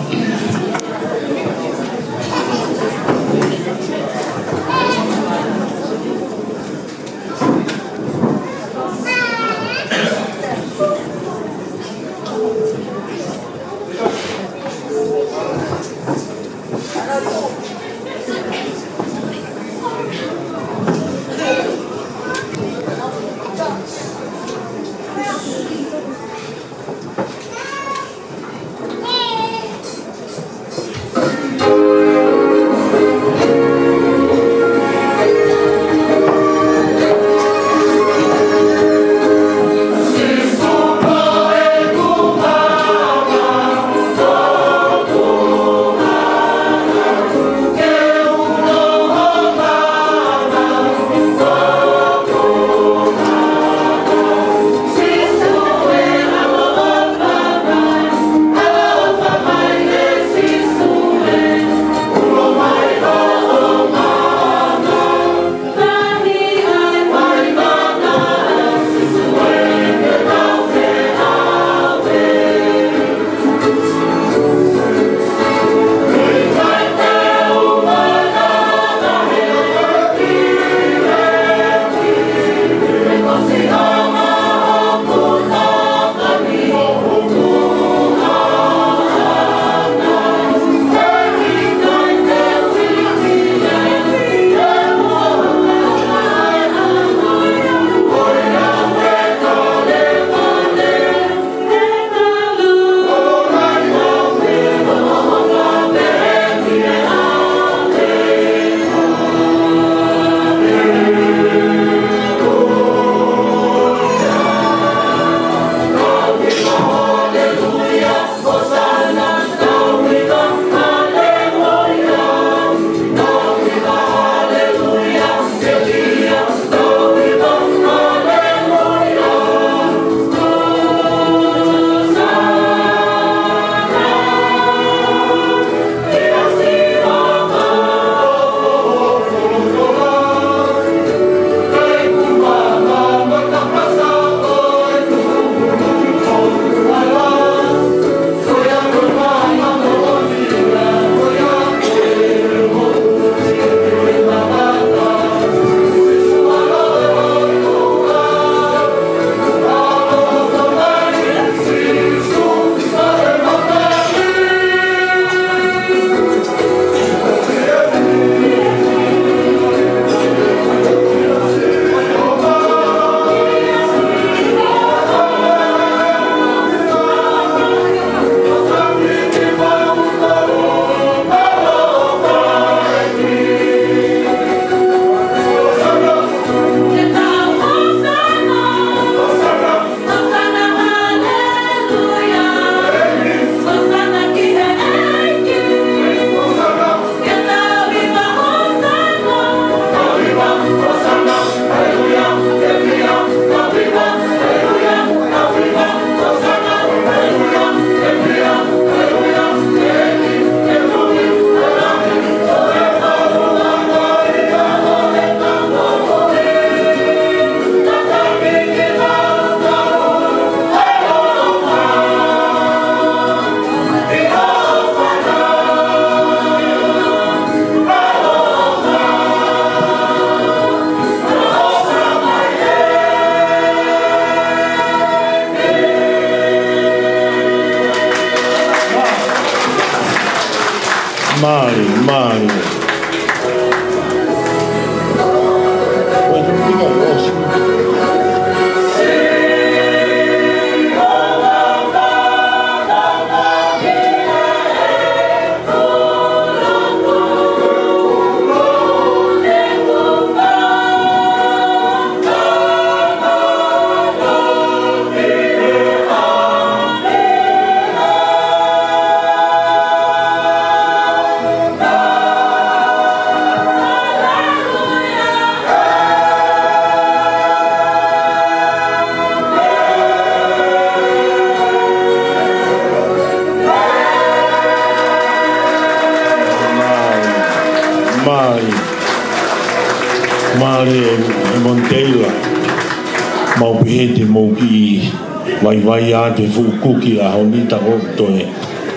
ia te fukuki a honita o toi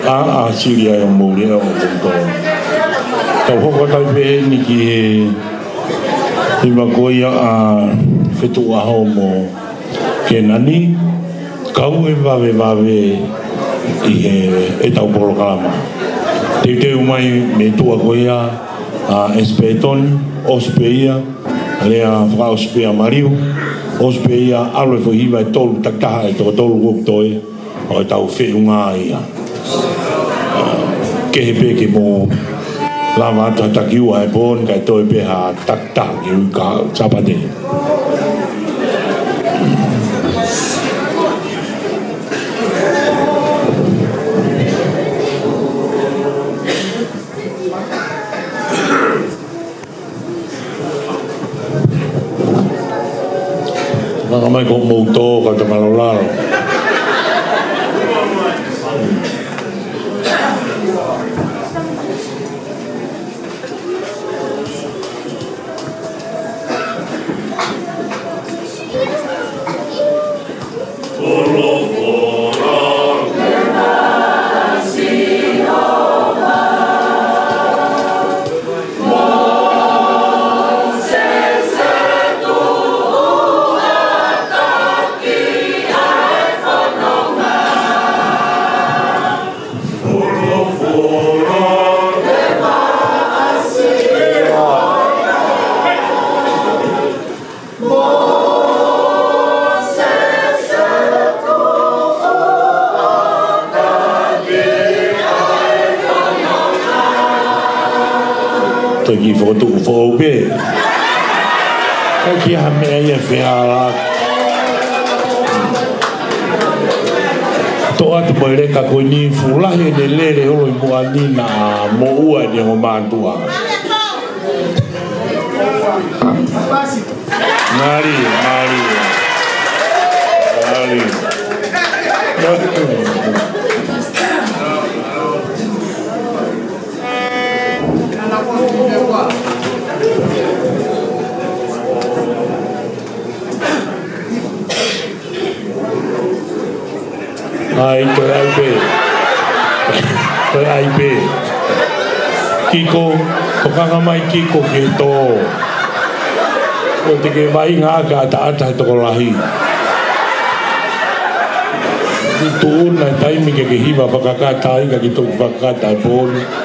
a a siri ai o mōre o tō. Tau hoka pe pē ni ki he i makoia a whetu aho mō ke nani kau e wawe wawe i he e tau polo kalama. Te te umai me tua koia a espeton, ospeia, ospeia, lea whakao spea mariu, o spea ia alwe fo hiwa e tolu taktaha e toko tolu woktoe, o e tau whirunga ia. Uh, ke he peke mō lama atu hataki ua e bōn kai toi peha taktaha ki ui ka tapatehe. no me conmutó que me lo hablaron. Vilki haben wir verheiratet. Toa tumeleka kwenye furaha endelele holo imwani na moua ni ngomandua. Mari, Mari, Mari. Ai, koe ai pē. Koe ai pē. Kiko, tokanga mai kiko ki tō. Koe teke mai ngā ka ta ata he toko lahi. Ki tūna, taimi ke ke hiva, whakakā tāinga ki tōku whakakā tāi pōni. Koe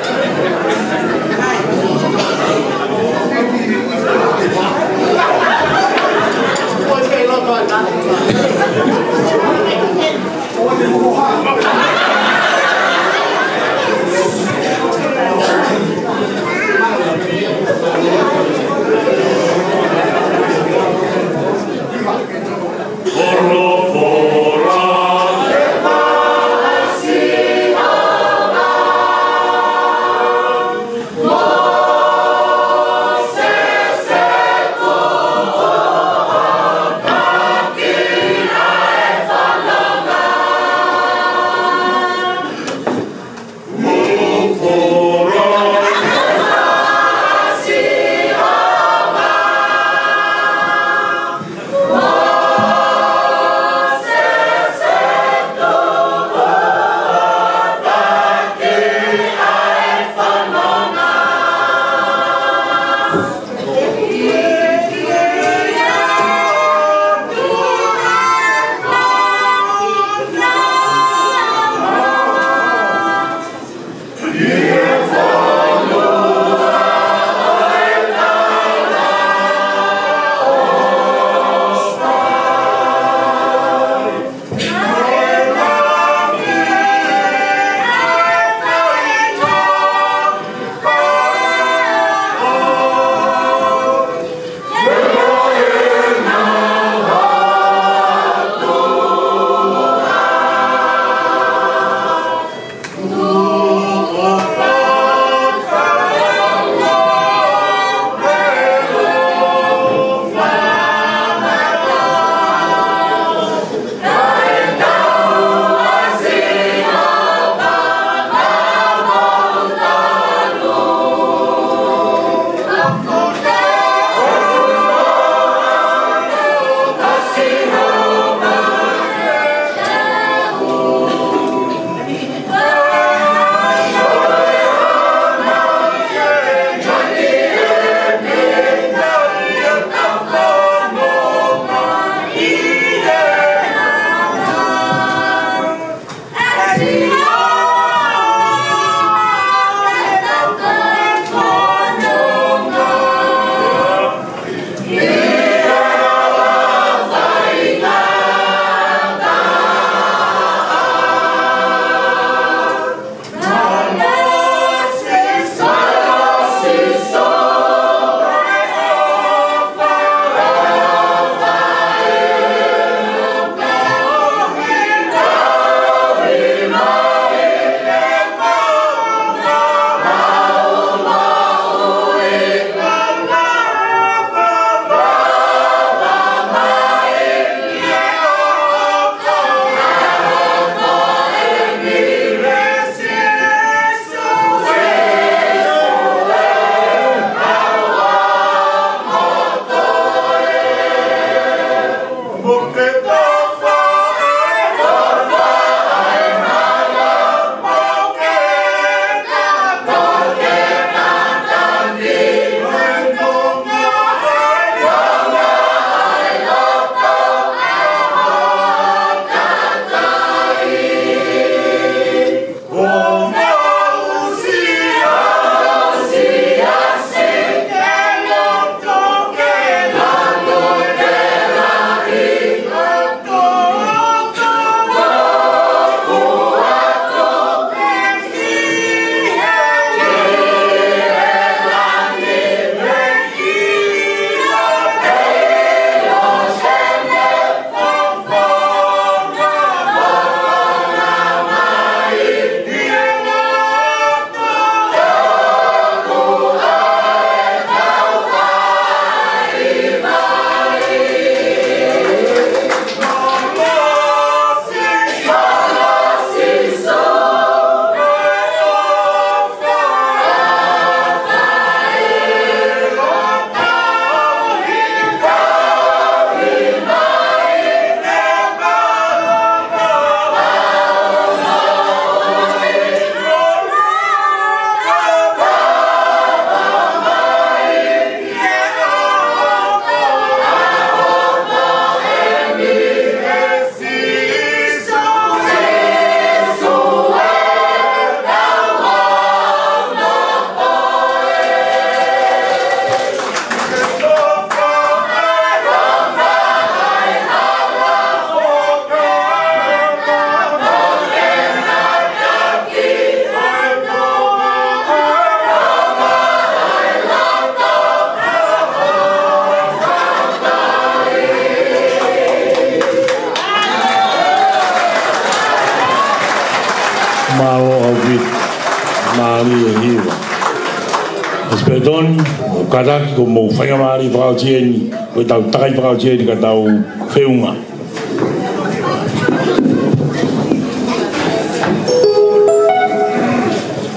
tari whaotieni, koe tau takai whaotieni ka tau wheunga.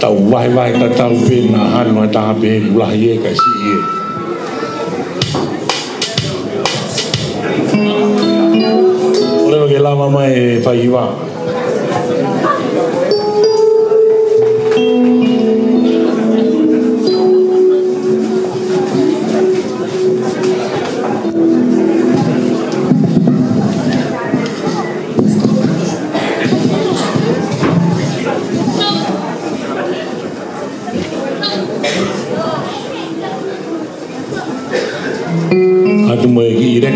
Tau wahi wahi ta tau pēna hanu a taha pē mulahi e ka si e. Lewa ke lama mai e whaiwa. Lewa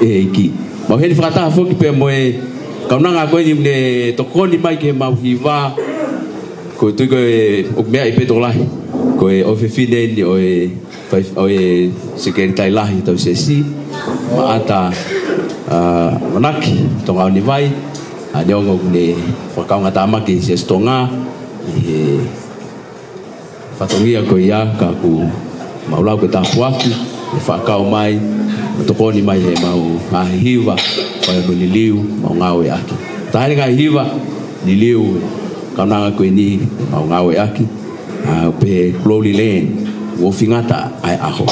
eki mauheni whakatahafoki pe moe kaunaga koe ni mne tokoni mai ke mauhiva koe tui koe okumea i petolahi koe ofefine ni oe oe sekeritai lahi tau sesi ma ata manaki togaoni vai aneoga kumne whakauga tamaki se stoga e fatogia koe ia ka ku maulau koe tapuaki ufakao mai tokoni mai hemau ahiva kwayo liliu maungao yake tayari kahiva liliu kananga kweni maungao yake ah, pe clowly lane wofingata ai aho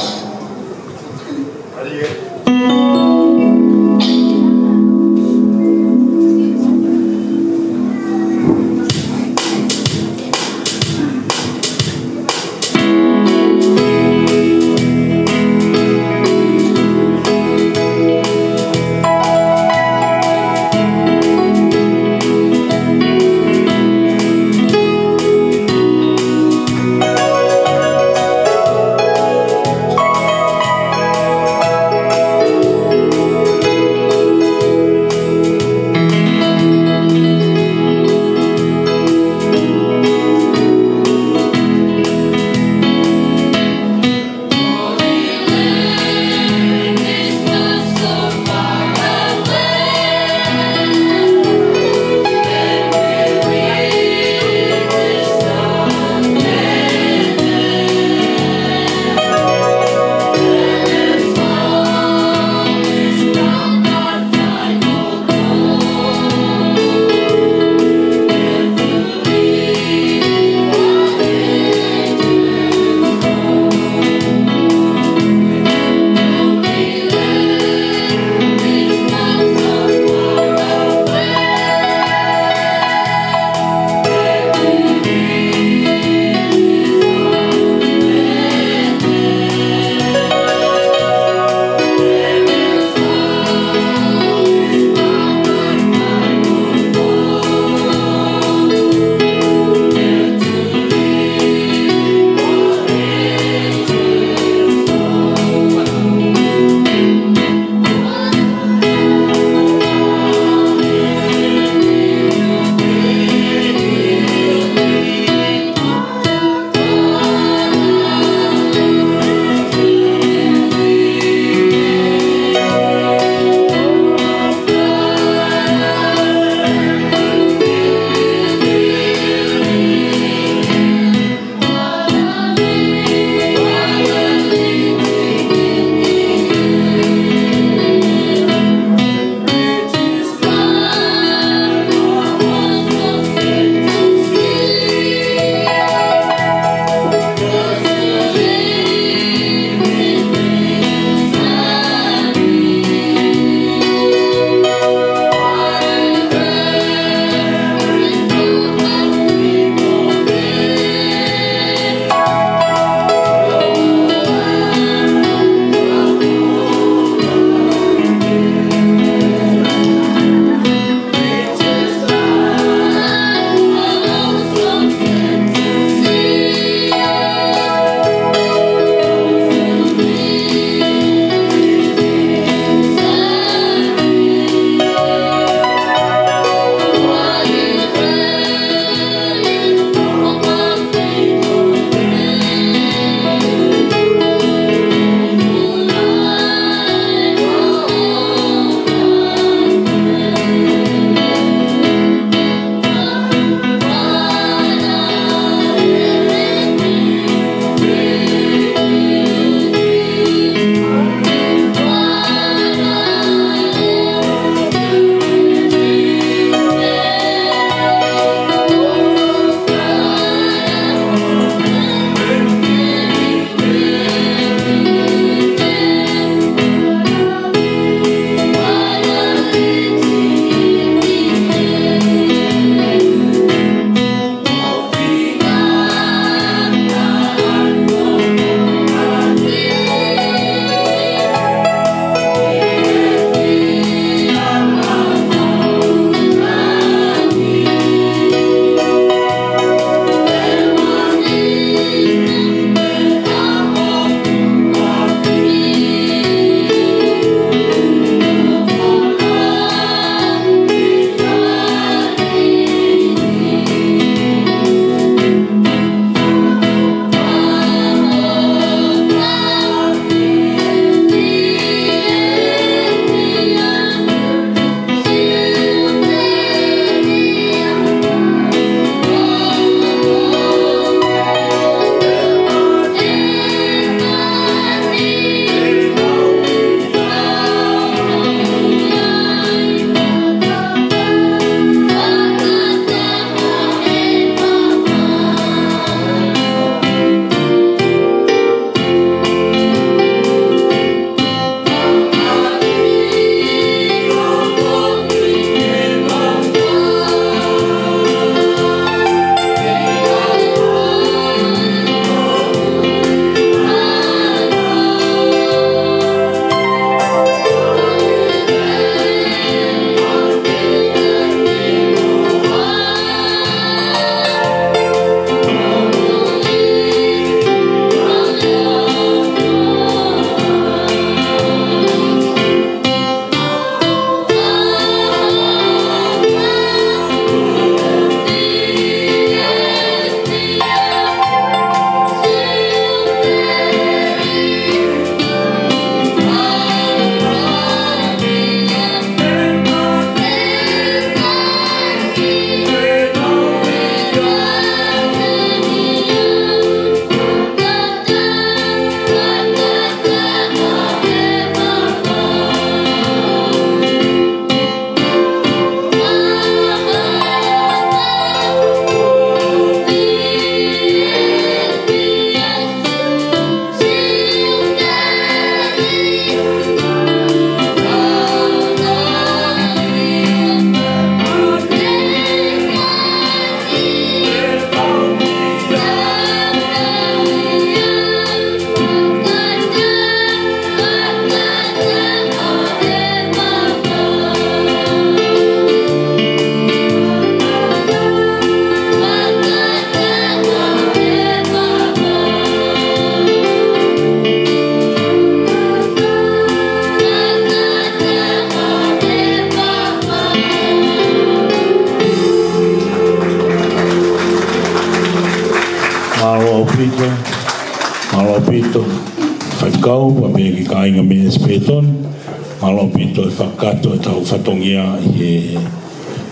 kato e tau whatongia he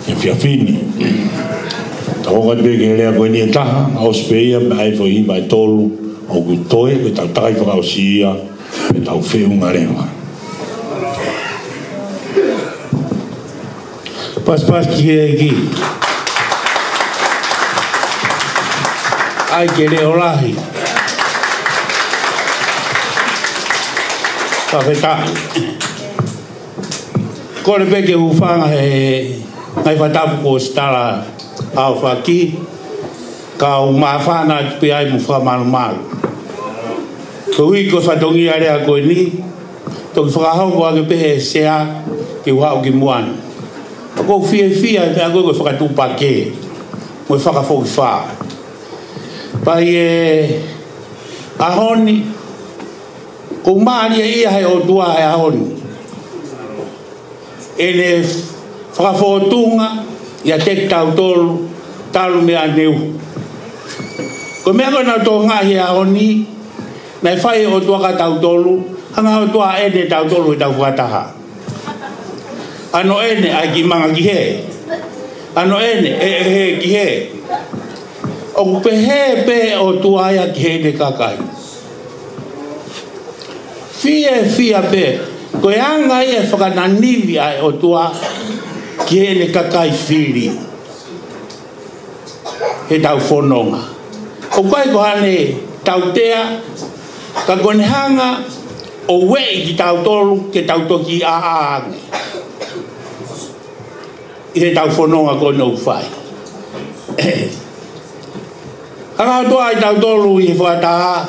e whiawhini. Ta honga te pēke helea koe ni e taha, au speia me aifo hi mai tolu, au ku toe, koe tau tai whakao si ia, me tau whiunga rewa. Pas pas ki e ki. Ai ke leo lahi. Ta whetahi. kore peke uwhanga he ngai whatapu ko stala au whaki ka o mawhana pe ai mo mal mal Ko ko whatongi a rea ni ni, toki whakahau ko ake pehe sea ki wau ki muan. Ako fie ta ko ako koe whakatupa ke, mo whakafoki e, ahoni, ko ia he o tua ahoni. ele fa fortuna ya tek tau tol tal me aneu come ago na to nga hi aoni na fa o tua ka tau tol ana o tua e tau tol da kuata ha ano ene a gi manga gi he ano ene e e he gi he o pe he pe o tua ya gi he de kakai Fie, fie, pe, ko e anga i e whakananiwi ai o tua ki e le kakai whiri he tau whononga o koe ko hane tau tea ka kone hanga o wei ki tau tolu ke tau toki a aange i he tau whononga ko nou whai Hanga atoa i tau tolu i he whataa.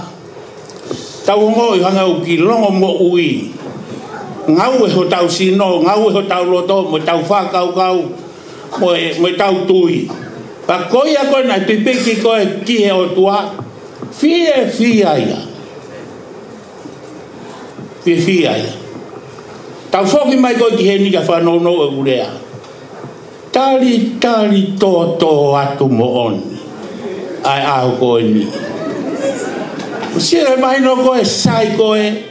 Tau ngoi hanga uki longo mo ui. ngau e ho tau sino ngau e ho tau loto mo tau fa kau kau mo e mo tau tui pa koi a kona tu pe ki ko e ki e o tua fie fia ia fie fia ia tau foki mai ko ki he ni ka fa no no e urea tari tari to to atu à, mo on ai au ko ni Sire mai no koe sai koe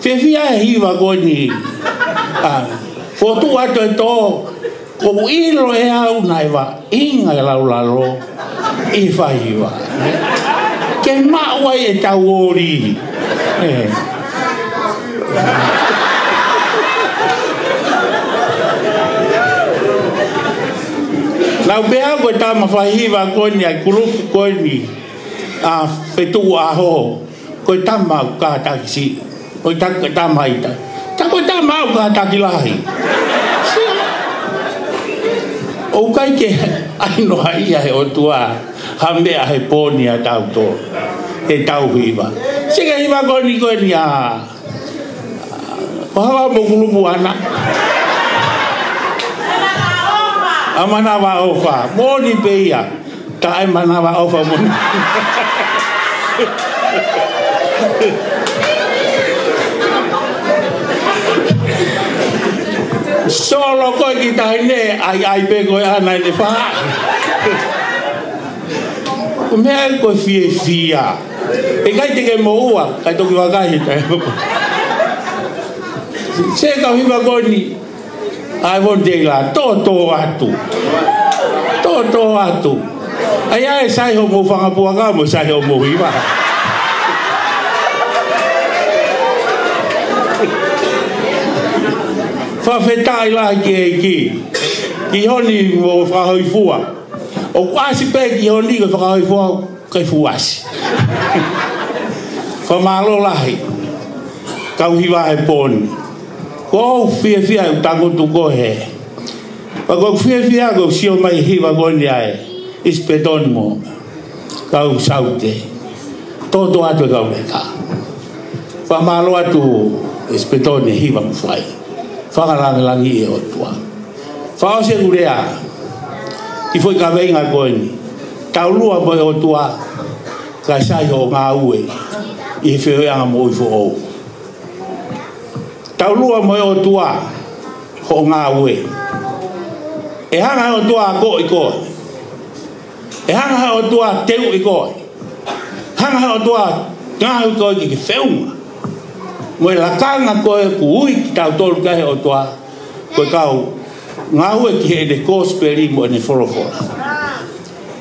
Fefia e wa goni. Ah. Fotu ato e tō. Ko ilo e au nai wa. Inga e lau lalo. I whai wa. Ke maua e tau ori. Eh. Lau pea koe tā mawhahiwa koni ai kurupu koni a whetua aho. Koe tā mau kātaki si. Oitak tak Tako tamau ka takilahi. O kai ke aino haia he o tua hambe a he poni a tau tō. He tau hiva. Sika hiva koni koni a... Pahawa mo kulupu ana. Amana wa ofa. Moni peia. Ta ai wa ofa moni. Solo koe kita ini ai ai pe koe ana ini te wha. Mea e fie fia. E kai te ke moua, kai toki kai tae. Se ka hiwa koni, ai bon de la, tō tō atu. to tō atu. Ai ai sai ho mo fa ka mo sai ho mo hi ba whawhetā i lahi ki e ki. Ki honi o whakahoi fua. O kwasi pē ki honi ko whakahoi fua kai fuasi. Whamalo lahi. Kau hiwa e pōni. Ko fia fia e tango tu kohe. Pa ko fia fia ko sio mai hiwa koni ae. Ispetonimo. Kau saute. Toto atu e kau meka. Whamalo atu ispetoni e hiwa mwhai. whakarana langi e o tua. Whao se urea, i foi ka veinga koe ni, tau lua mo e o tua, ka sai o ngā ue, i he whewea mo i fo o. Tau lua mo e o tua, ho ngā ue, e hanga o tua a koe koe, e hanga o tua teo i koe, hanga o tua ngā ue koe ki ki whewea, Moe la tanga koe ku ui ki tau tolu kahe o toa. Koe kau, ngā ue ki he de kōs pe rimo ene forofora.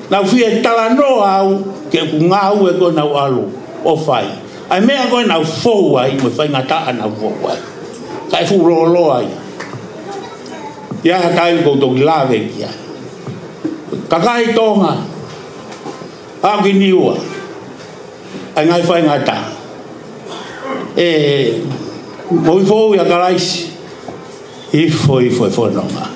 Nā ufi e tala no au, ke ku ngā ue koe nau alu, o fai. Ai mea koe nau fōu ai, moe fai ngā taa nau fōu ai. Ka e fūro lo ai. Ia ha kai ko to ki lawe ki ai. Ka kai tonga, hau ki niua. Ai ngai fai ngata taa e voi voi ya galais i foi foi fo no ma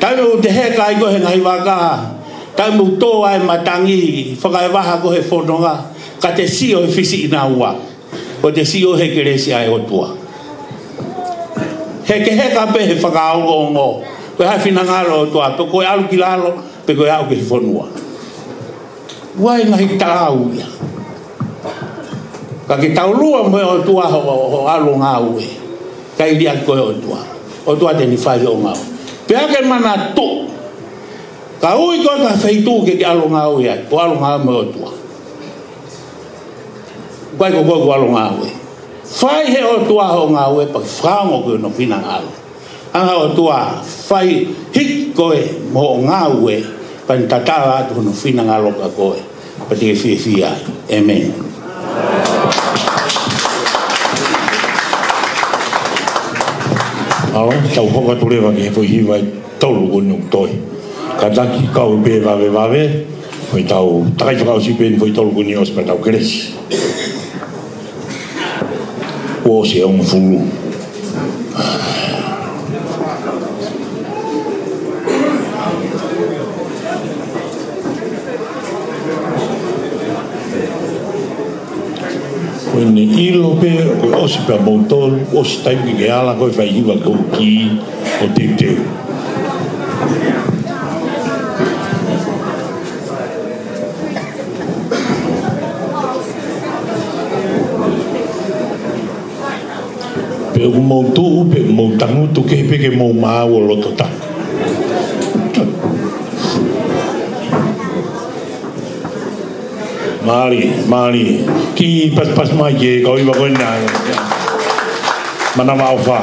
tai mo te he kai go he nai waka tai mo to ai matangi faka e waha go he fono ga ka te si o fisi e ina ua o te si o he kerese ai o tua he ke he ka pe he faka au o ngō koe hai fina ngaro o tua pe koe alu ki lalo pe koe au ke he fonua wai ngai tarau ia ka ki tau lua mwe o tua o alo ngā ue ka i lia koe o tua o tua te ni whai o ngā ue ke mana tō ka ui koe ka feitu ke ki alo ngā ue o alo ngā mwe e o tua kwae ko koe ko alo ngā ue whai he o tua ho ngā ue pa ki whaango koe no fina ngā ue anga o tua whai hik koe mo ngā ue pa ni tatawa atu no fina ngā loka koe pa te ke whi ai Amen. 係咪？就開得到呢個嘢，佢以為周勞換用代，簡單啲教俾話俾話俾，佢就大咗教書俾佢周勞換用 hospital 嘅咧，我想付。Ilo pe osi pe motor, osi taimi ke ala a whai hiwa kou ki o te teu. Pe umoutou, pe umoutangutu, ke hepeke mou maa o loto Mali, Mali. Ki pas pas mai ke, kau iwa koe nā. Mana mau whā.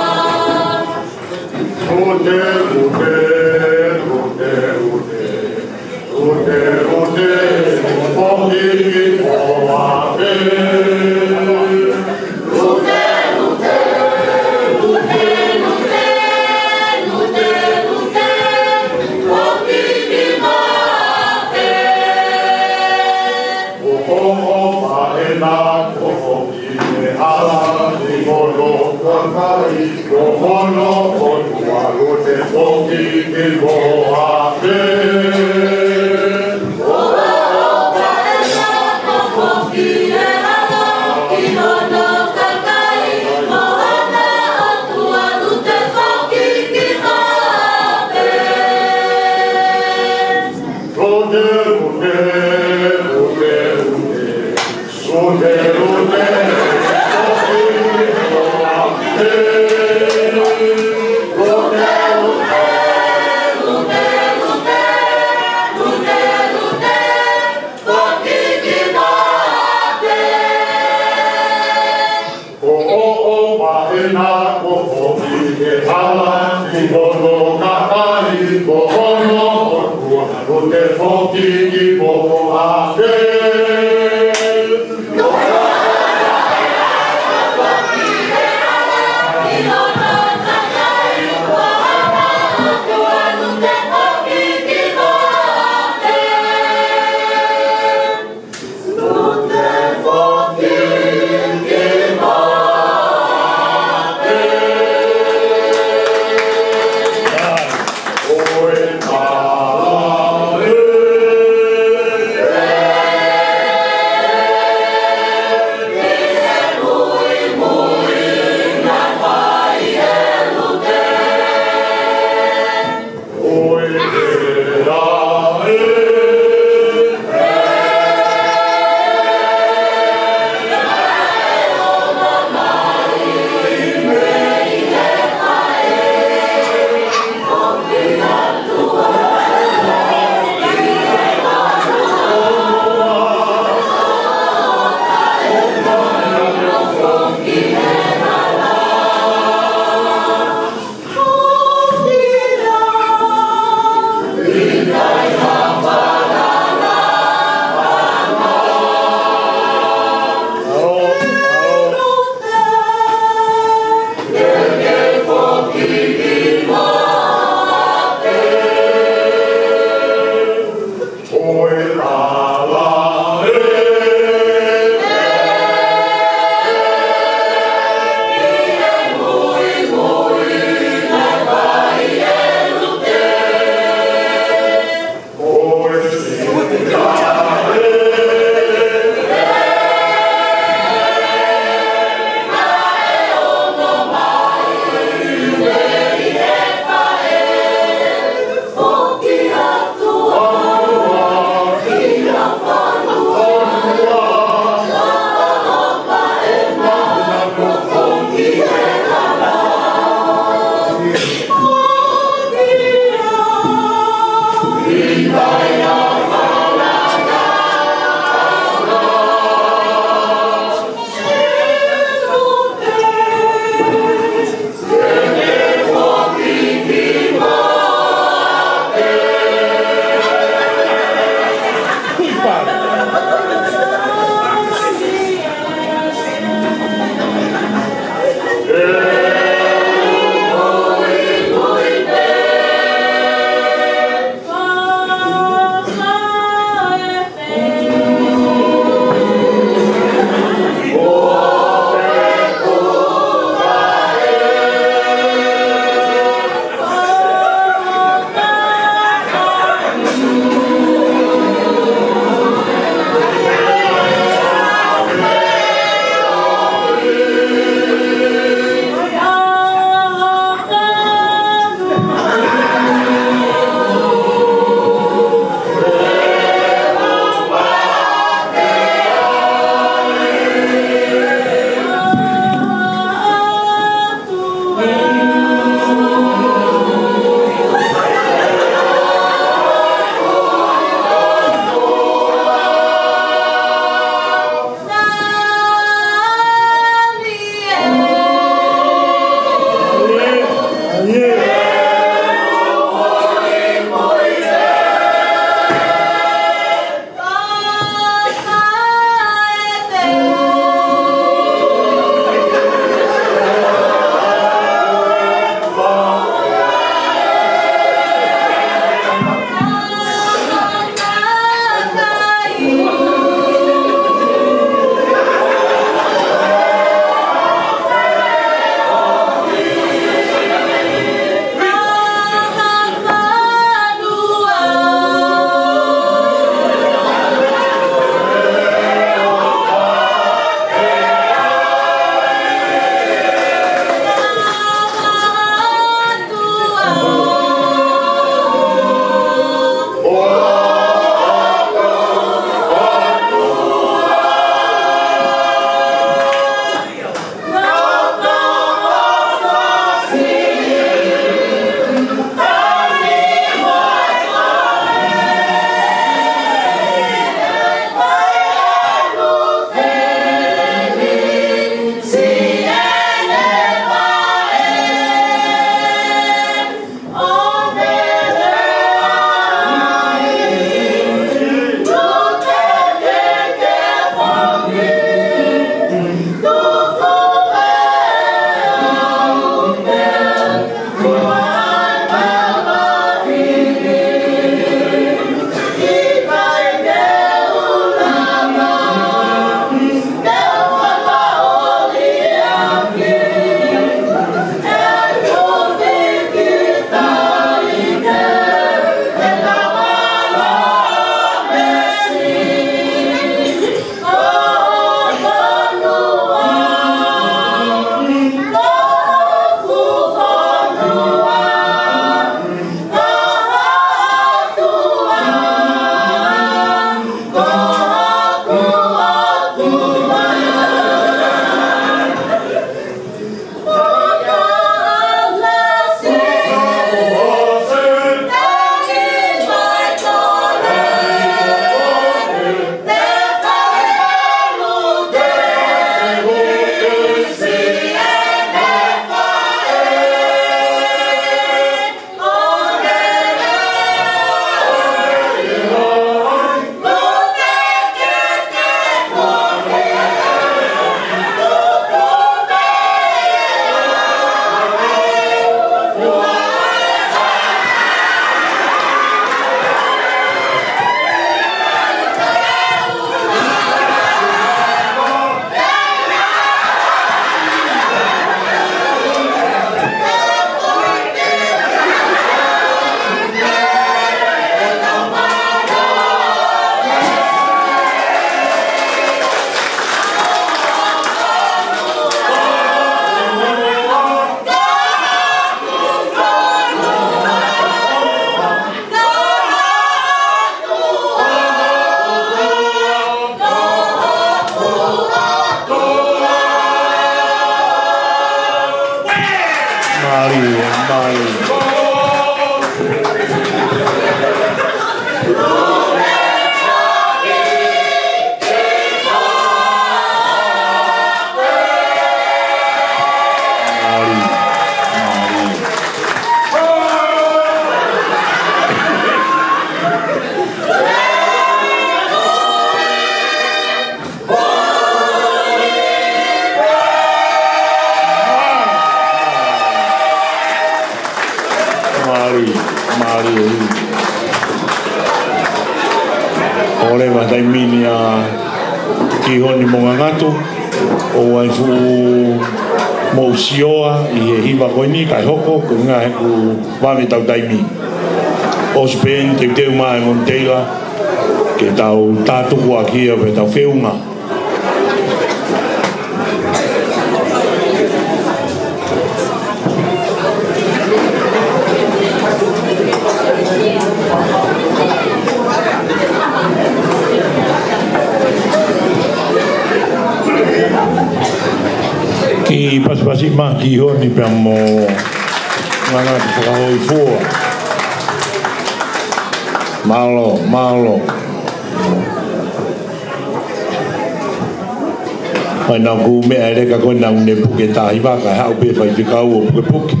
tahi waka hau pe whai ficar kau o pukepuk.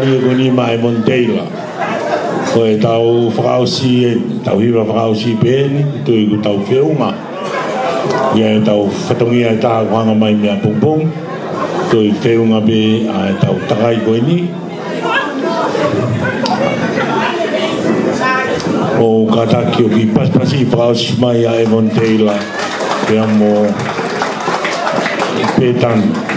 tali ko ni mai Monteila. Ko e tau whakausi, tau hiwa whakausi pēni, tu i ku tau whiunga. Ia e tau whatongia e tā kuanga mai mea pungpung, tu i whiunga pē a e tau takai ko ni. O kataki o ki paspasi whakausi mai a Evon Taylor, pe amo pētani. Pētani.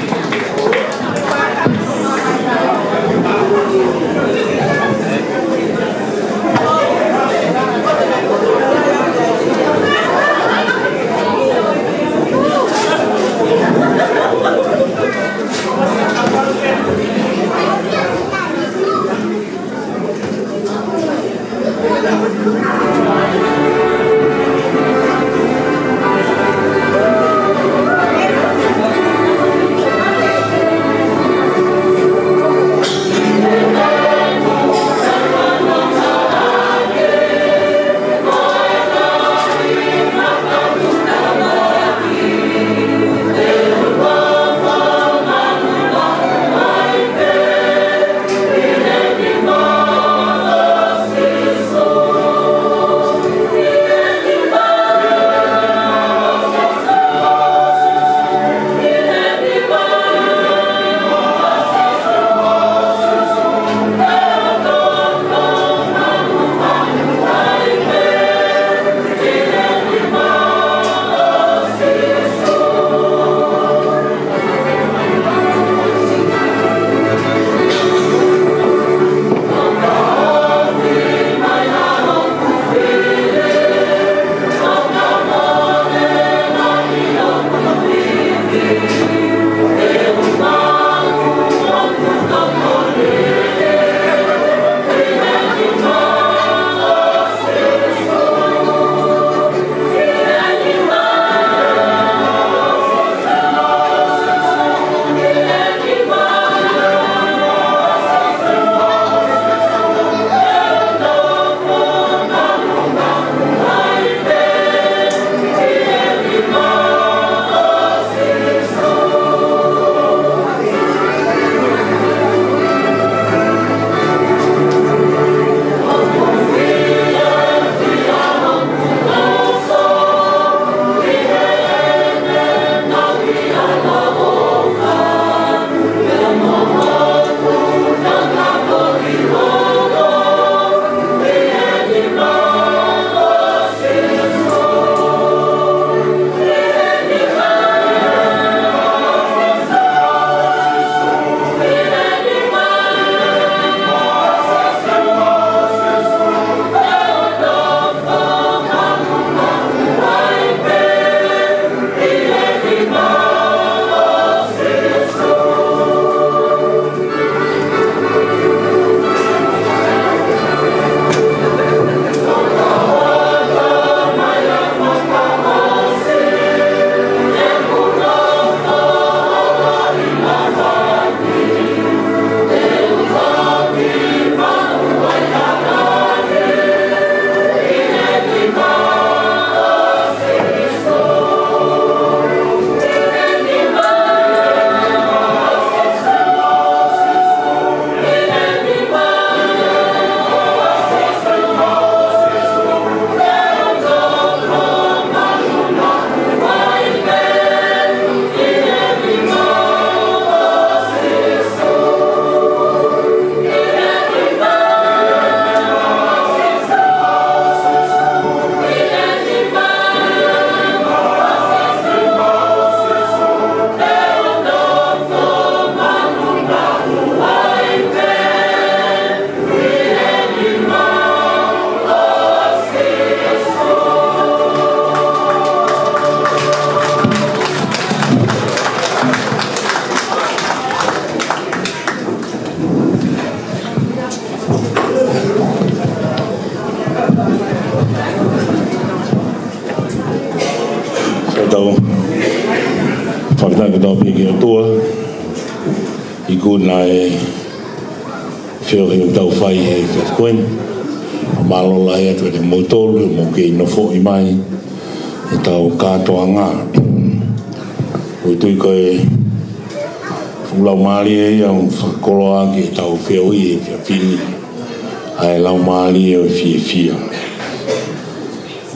mali e o fi fia.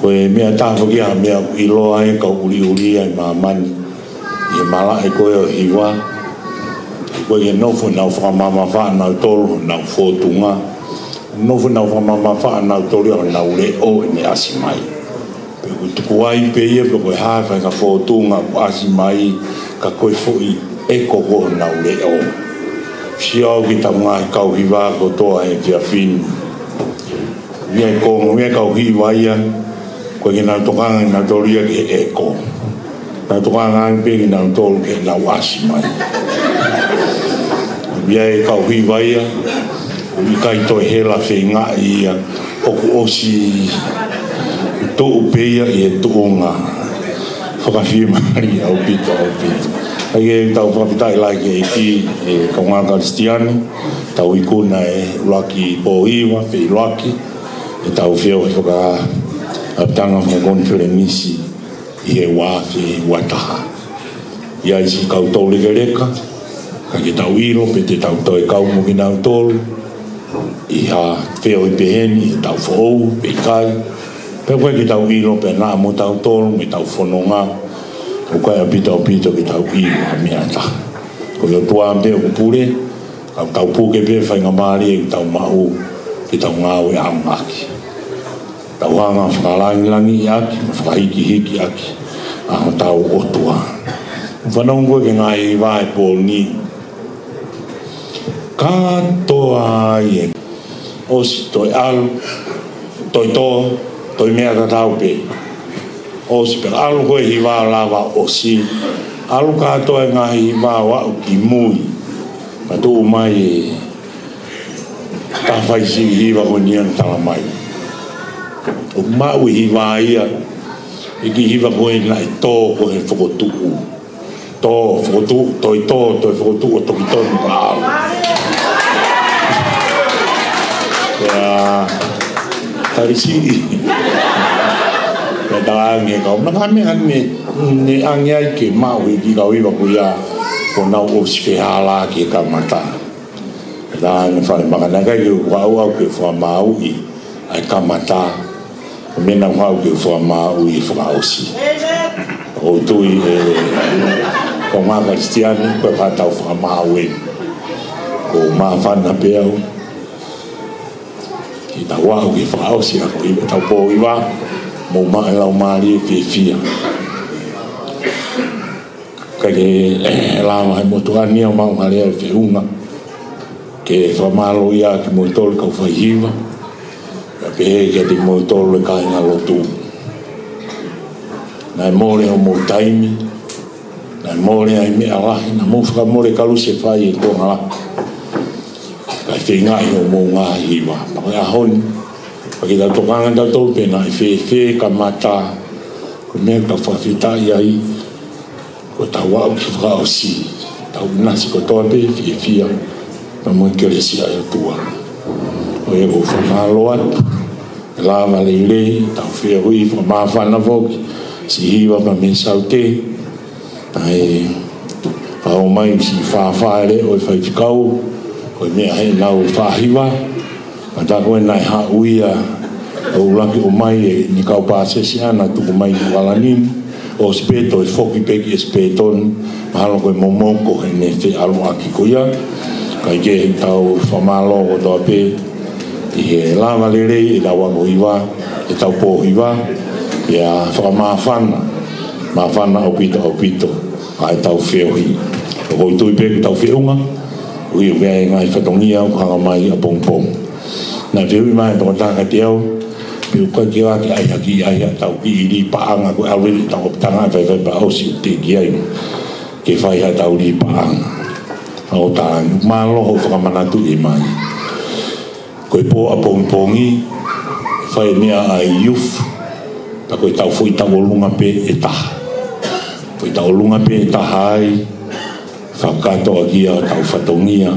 Koe mea tāwha ki a mea i loa e ka uri uri e, ai ma mani. I mala e koe o hiwa. Koe e nofu nau wha mama wha nau tolu nau fōtunga. Nofu nau wha mama wha nau tolu o nau le o ni ne asi mai. Pe koe tuku ai pe ia pe koe hawha e ka fōtunga ko asi mai ka koe fōi e na nau le o. Si au ki tamu ngai e kauhiwa ko e kia finu ia e kōngu ia kau hi waia koe ki nā tokanga i nā tōria ki e kō nā tokanga ngā pē ki nā tōru ki nā wāsi mai ia e kau hi waia i kai toi he la whi ngā i oku osi tō upeia i e tō ngā whakawhi mahari au pita au pita ai e tau whakapitai lai ki e ki e kaunga kristiani tau i kuna e uraki pō iwa whi uraki au fio e whaka a tanga whaka gontere misi i e wāwhi i wataha. I aisi kautou lege reka, ka ke tau iro pe te tau toi mo ki nau tolu, i ha fio i peheni, i tau whou, pe kai, pe koe ki tau iro pe nā mo tau tolu, me tau whanonga, o kai a pita o pita ki tau iro a mea ta. Ko te tua ampe o kupure, ka tau pūke pe whainga maari e tau mahu, ki tau ngāwe a ngāki tau hanga whakalangilangi i aki, whakahiki hiki aki, a tau otua. Whanongo ke ngā i wāi pōl ni. Katoa i e. Osi toi alu, toi tō, toi mea ka tau pe. Osi pera alu koe hi wā lawa osi. Alu katoa i ngā i wā wau ki mui. Ma tō mai e. Ta whaisi hi wā koe nian tala mai. o mau hiwa ia i ki hiwa koe na i tō koe whakotuku tō whakotuku tō i tō tō i whakotuku o toki tōnu pāo Ia tarisi Ia tāngi e kau na kame ane ne angi ai ke mau i ki kau iwa koe ia ko nau o sipehala ki ka mata Ia tāngi whae makana kai ki kau au au ke whamau i ai ka mata mena wha uke ufoa mā ui i e whaka osi. O tui e ko mā kristiani koe whātau whaka mā ue. Ko mā whana peau ki tā wā uke whaka osi a ko ime tau pō iwa mō mā e lau māri e whi whia. Kai ke e lā mā e motu ania mā mā lea e whi unga ke whamālo ia ki mō i tōlika whai hiwa. Kai ke he te mo tolu ka inga lotu na mole o mo taimi na mole ai me ala na mo fra mole kalu se fai e ko ala ka te nga i o mo nga i ma pa ka hon pa ki da to ka dal to pe na fe fe ka mata ko me ka fa fita ta i ko ta wa o ki fra o si ta u na si ko to pe fi fi na mo ke le si ai tua o e vou falar logo e lava leilei taufia ui faamafana foki sihiwa ma mesauke ae fao mai sifafale oe faitikau koe mea he nau fahiwa ma takoe nae hauia ou laki o mai e ni kaupasesi ana tuku mai tuwalanini o speto e foki peki e spetoni mahalo koe momoko he ne fe aloaki koia kaike tau famalo o toa pei i he lāma lere i la wano iwa, i tau pō iwa, i a whakamāwhana, māwhana au pito au pito, a e i tau whiohi. O koi tui pē ki tau whiunga, ui o kia e ngai whatongia o kanga mai a pong pong. Nā whiohi mai tonga tāka te au, pi uka ki wā ki aia ki aia tau ki i ri paanga ku awiri tau o pitanga e whaiwhai pa ausi o te ki aia, ki whaiha tau ri paanga. Nā o tāngu, mā loho whakamanatu i mai. Nā o tāngu, mā loho whakamanatu i mai koe pō a pōngpōngi, whae mea a iuf, ta koe tau fwoi ta o lunga pe e taha. Fwoi ta o lunga pe e taha ai, whakato a gia tau whatongia,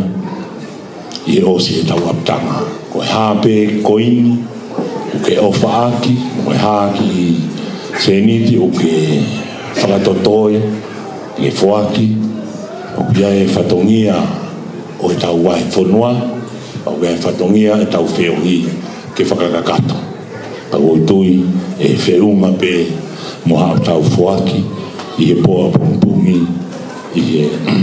i rosi e tau aptanga. Koe hape, koini, uke ofa aki, koe haki i seniti, uke whakatotoe, uke fuaki, uke ae whatongia, o e tau wahi whonua, uke augae fatongia e tau feogi ke whakakakato. Tau oitui e wheunga pe moha tau foaki i he poa pumpungi i he...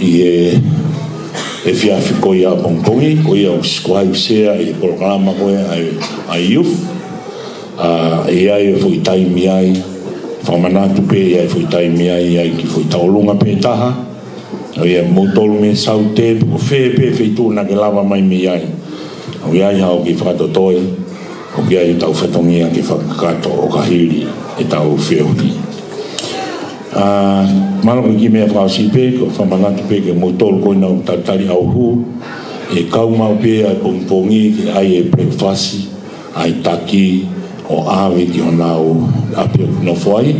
i e e fiafi koi a pongpongi, koi a uskwai se i programa koe ai youth, a e ai foi time taimi ai, fa mana tu pe ia fo tai mi ai ai ki fo tau lunga pe taha o ia mo tolu me sau te po fe pe fe tu na ke lava mai mi ai o ia ia o ki fa to toi o ki ai tau fetongi a ki fa kato o kahiri e tau feuni a ah, malo ki me fa si pe ko fa mana tu pe ke mo tolu ko na ta tari au hu e kau mau pe ai pongpongi ai e prefasi ai taki o awe ki ona o apio no foi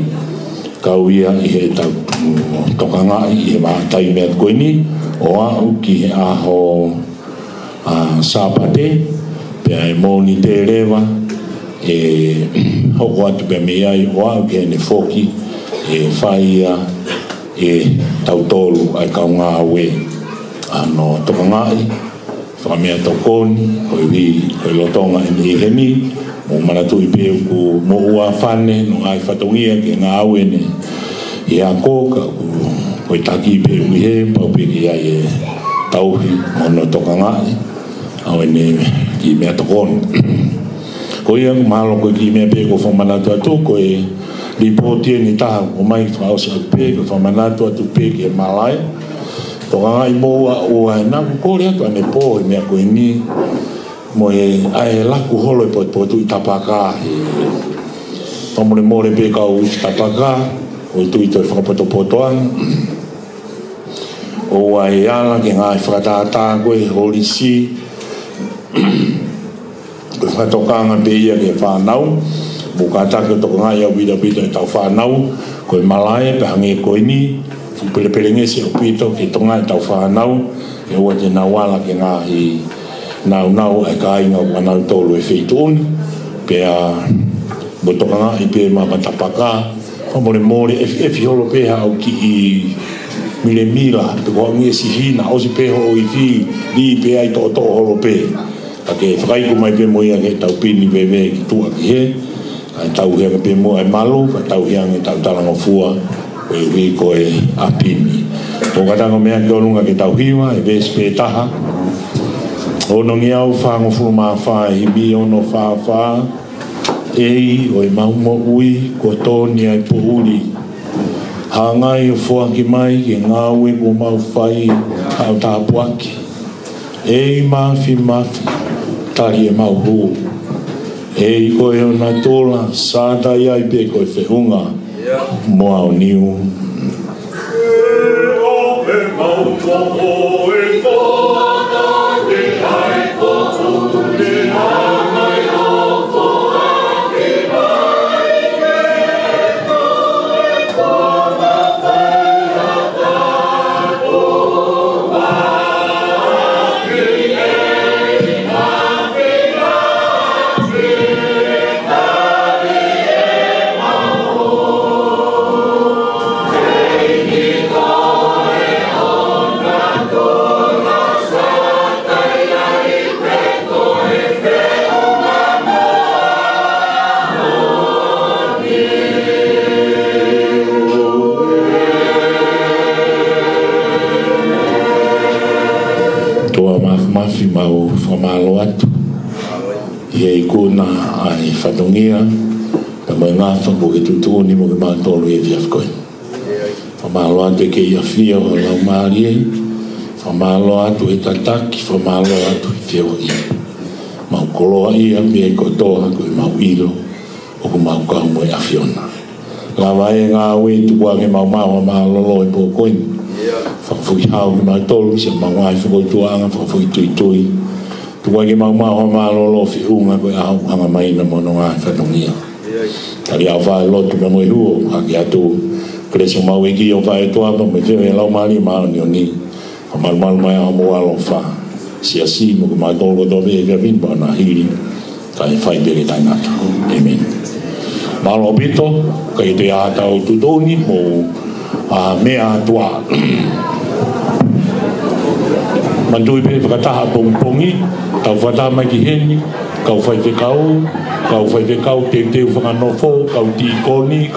ka uia i he tokanga i he wātai mea koini o au ki he aho a sāpate pia e mōni te rewa e hoko atu pia me iai o au ki hene foki e whaia e tau ai kaunga awe ano tokanga i whamea tau koni, koi wī, koi lotonga i e mihi he mi, mō maratu i pēu ku mō ua whane, no ai whatongia ke ngā awene, i a kōka, koi taki i pēu i he, pau pēki ai e tauhi, mō no toka ngai, awene ki mea tau koni. Ko ia ku mahalo koi ki mea pēku whamanatu atu, koi li pōtie ni taha, ko mai whaosa pēku whamanatu atu pēki e malai, o ai boa o ai na ko kore atu ane po e mea koe ni mo e ai laku holo e poe tui tapaka tomore more pe ka uchi tapaka o i tui toi whakapoto poto an o ai ala ke ngai whakatata koe holi si koe whakatokanga pe ia ke whanau mo ka take toko ngai au bida bida e tau whanau koe malaya pe hangi koe ni pelepelenge se o pito ke tonga e tau whanau e ua te nawala ke ngā i nau nau e ka ainga o manau tolu e feitun pe a botokanga i pe ma matapaka o more more e fi e holo pe hau ki i mile mila te kua ngie si hina o si peho o i fi di i pe ai to to holo pe a ke whakai kumai pe moia ke tau pini vewe ki tua ki he tau hea ke pe moa e malu tau hea ke tau talanga fua koe wi koe apimi. Tō katanga mea ki olunga ki tau hiwa, e bēs pē taha. O nongi au wha ngofuru mā wha e hibi ono wha wha. Ei, oi maumo ui, ko tōni ai puhuri. Ha ngai o fuaki mai, ke ngā ue ko mau whai hau tāpuaki. Ei, mafi, mafi, tari e mau hū. Ei, koe o nai tōla, sātai ai koe whehunga. tōla, sātai ai pē koe whehunga. more on you. kona ai fatongia ta mai nga fa bo ke tutu ni mo ma to lu e via e e e ko fa ma lo ate ke ia fia o la mari fa ma lo ate e ta ta ki fa ma lo ate e fia o i ma ko lo ai a me ko to ha ko ma u ilo o ko ma ka mo ia na la vai nga we tu ko ke ma ma ma lo lo e po ko i fa fu ha o ma to lu se ma wa fu ko tu anga fa fu tu tu i Tua ke mau mau ma lo lo fi unga ko a ya, hanga mai na mono nga fa tongia. Ya. Tari a fa lo tu mo hu a ki atu. Kre so mau ki yo fa e tua pa me fe la ma li ma ni ni. A mal mal mai a mo lo fa. Si asi mo ma do lo do ve ve vin ba na hiri. Ka e fa i be ta na. Amen. Ma lo bito ka i te ta o tu doni mo a mea tua. Mandui pe whakataha pongpongi, kau fata maki heni, kau fai te kau, kau fai te kau, te te whanganofo, kau ti ikoni,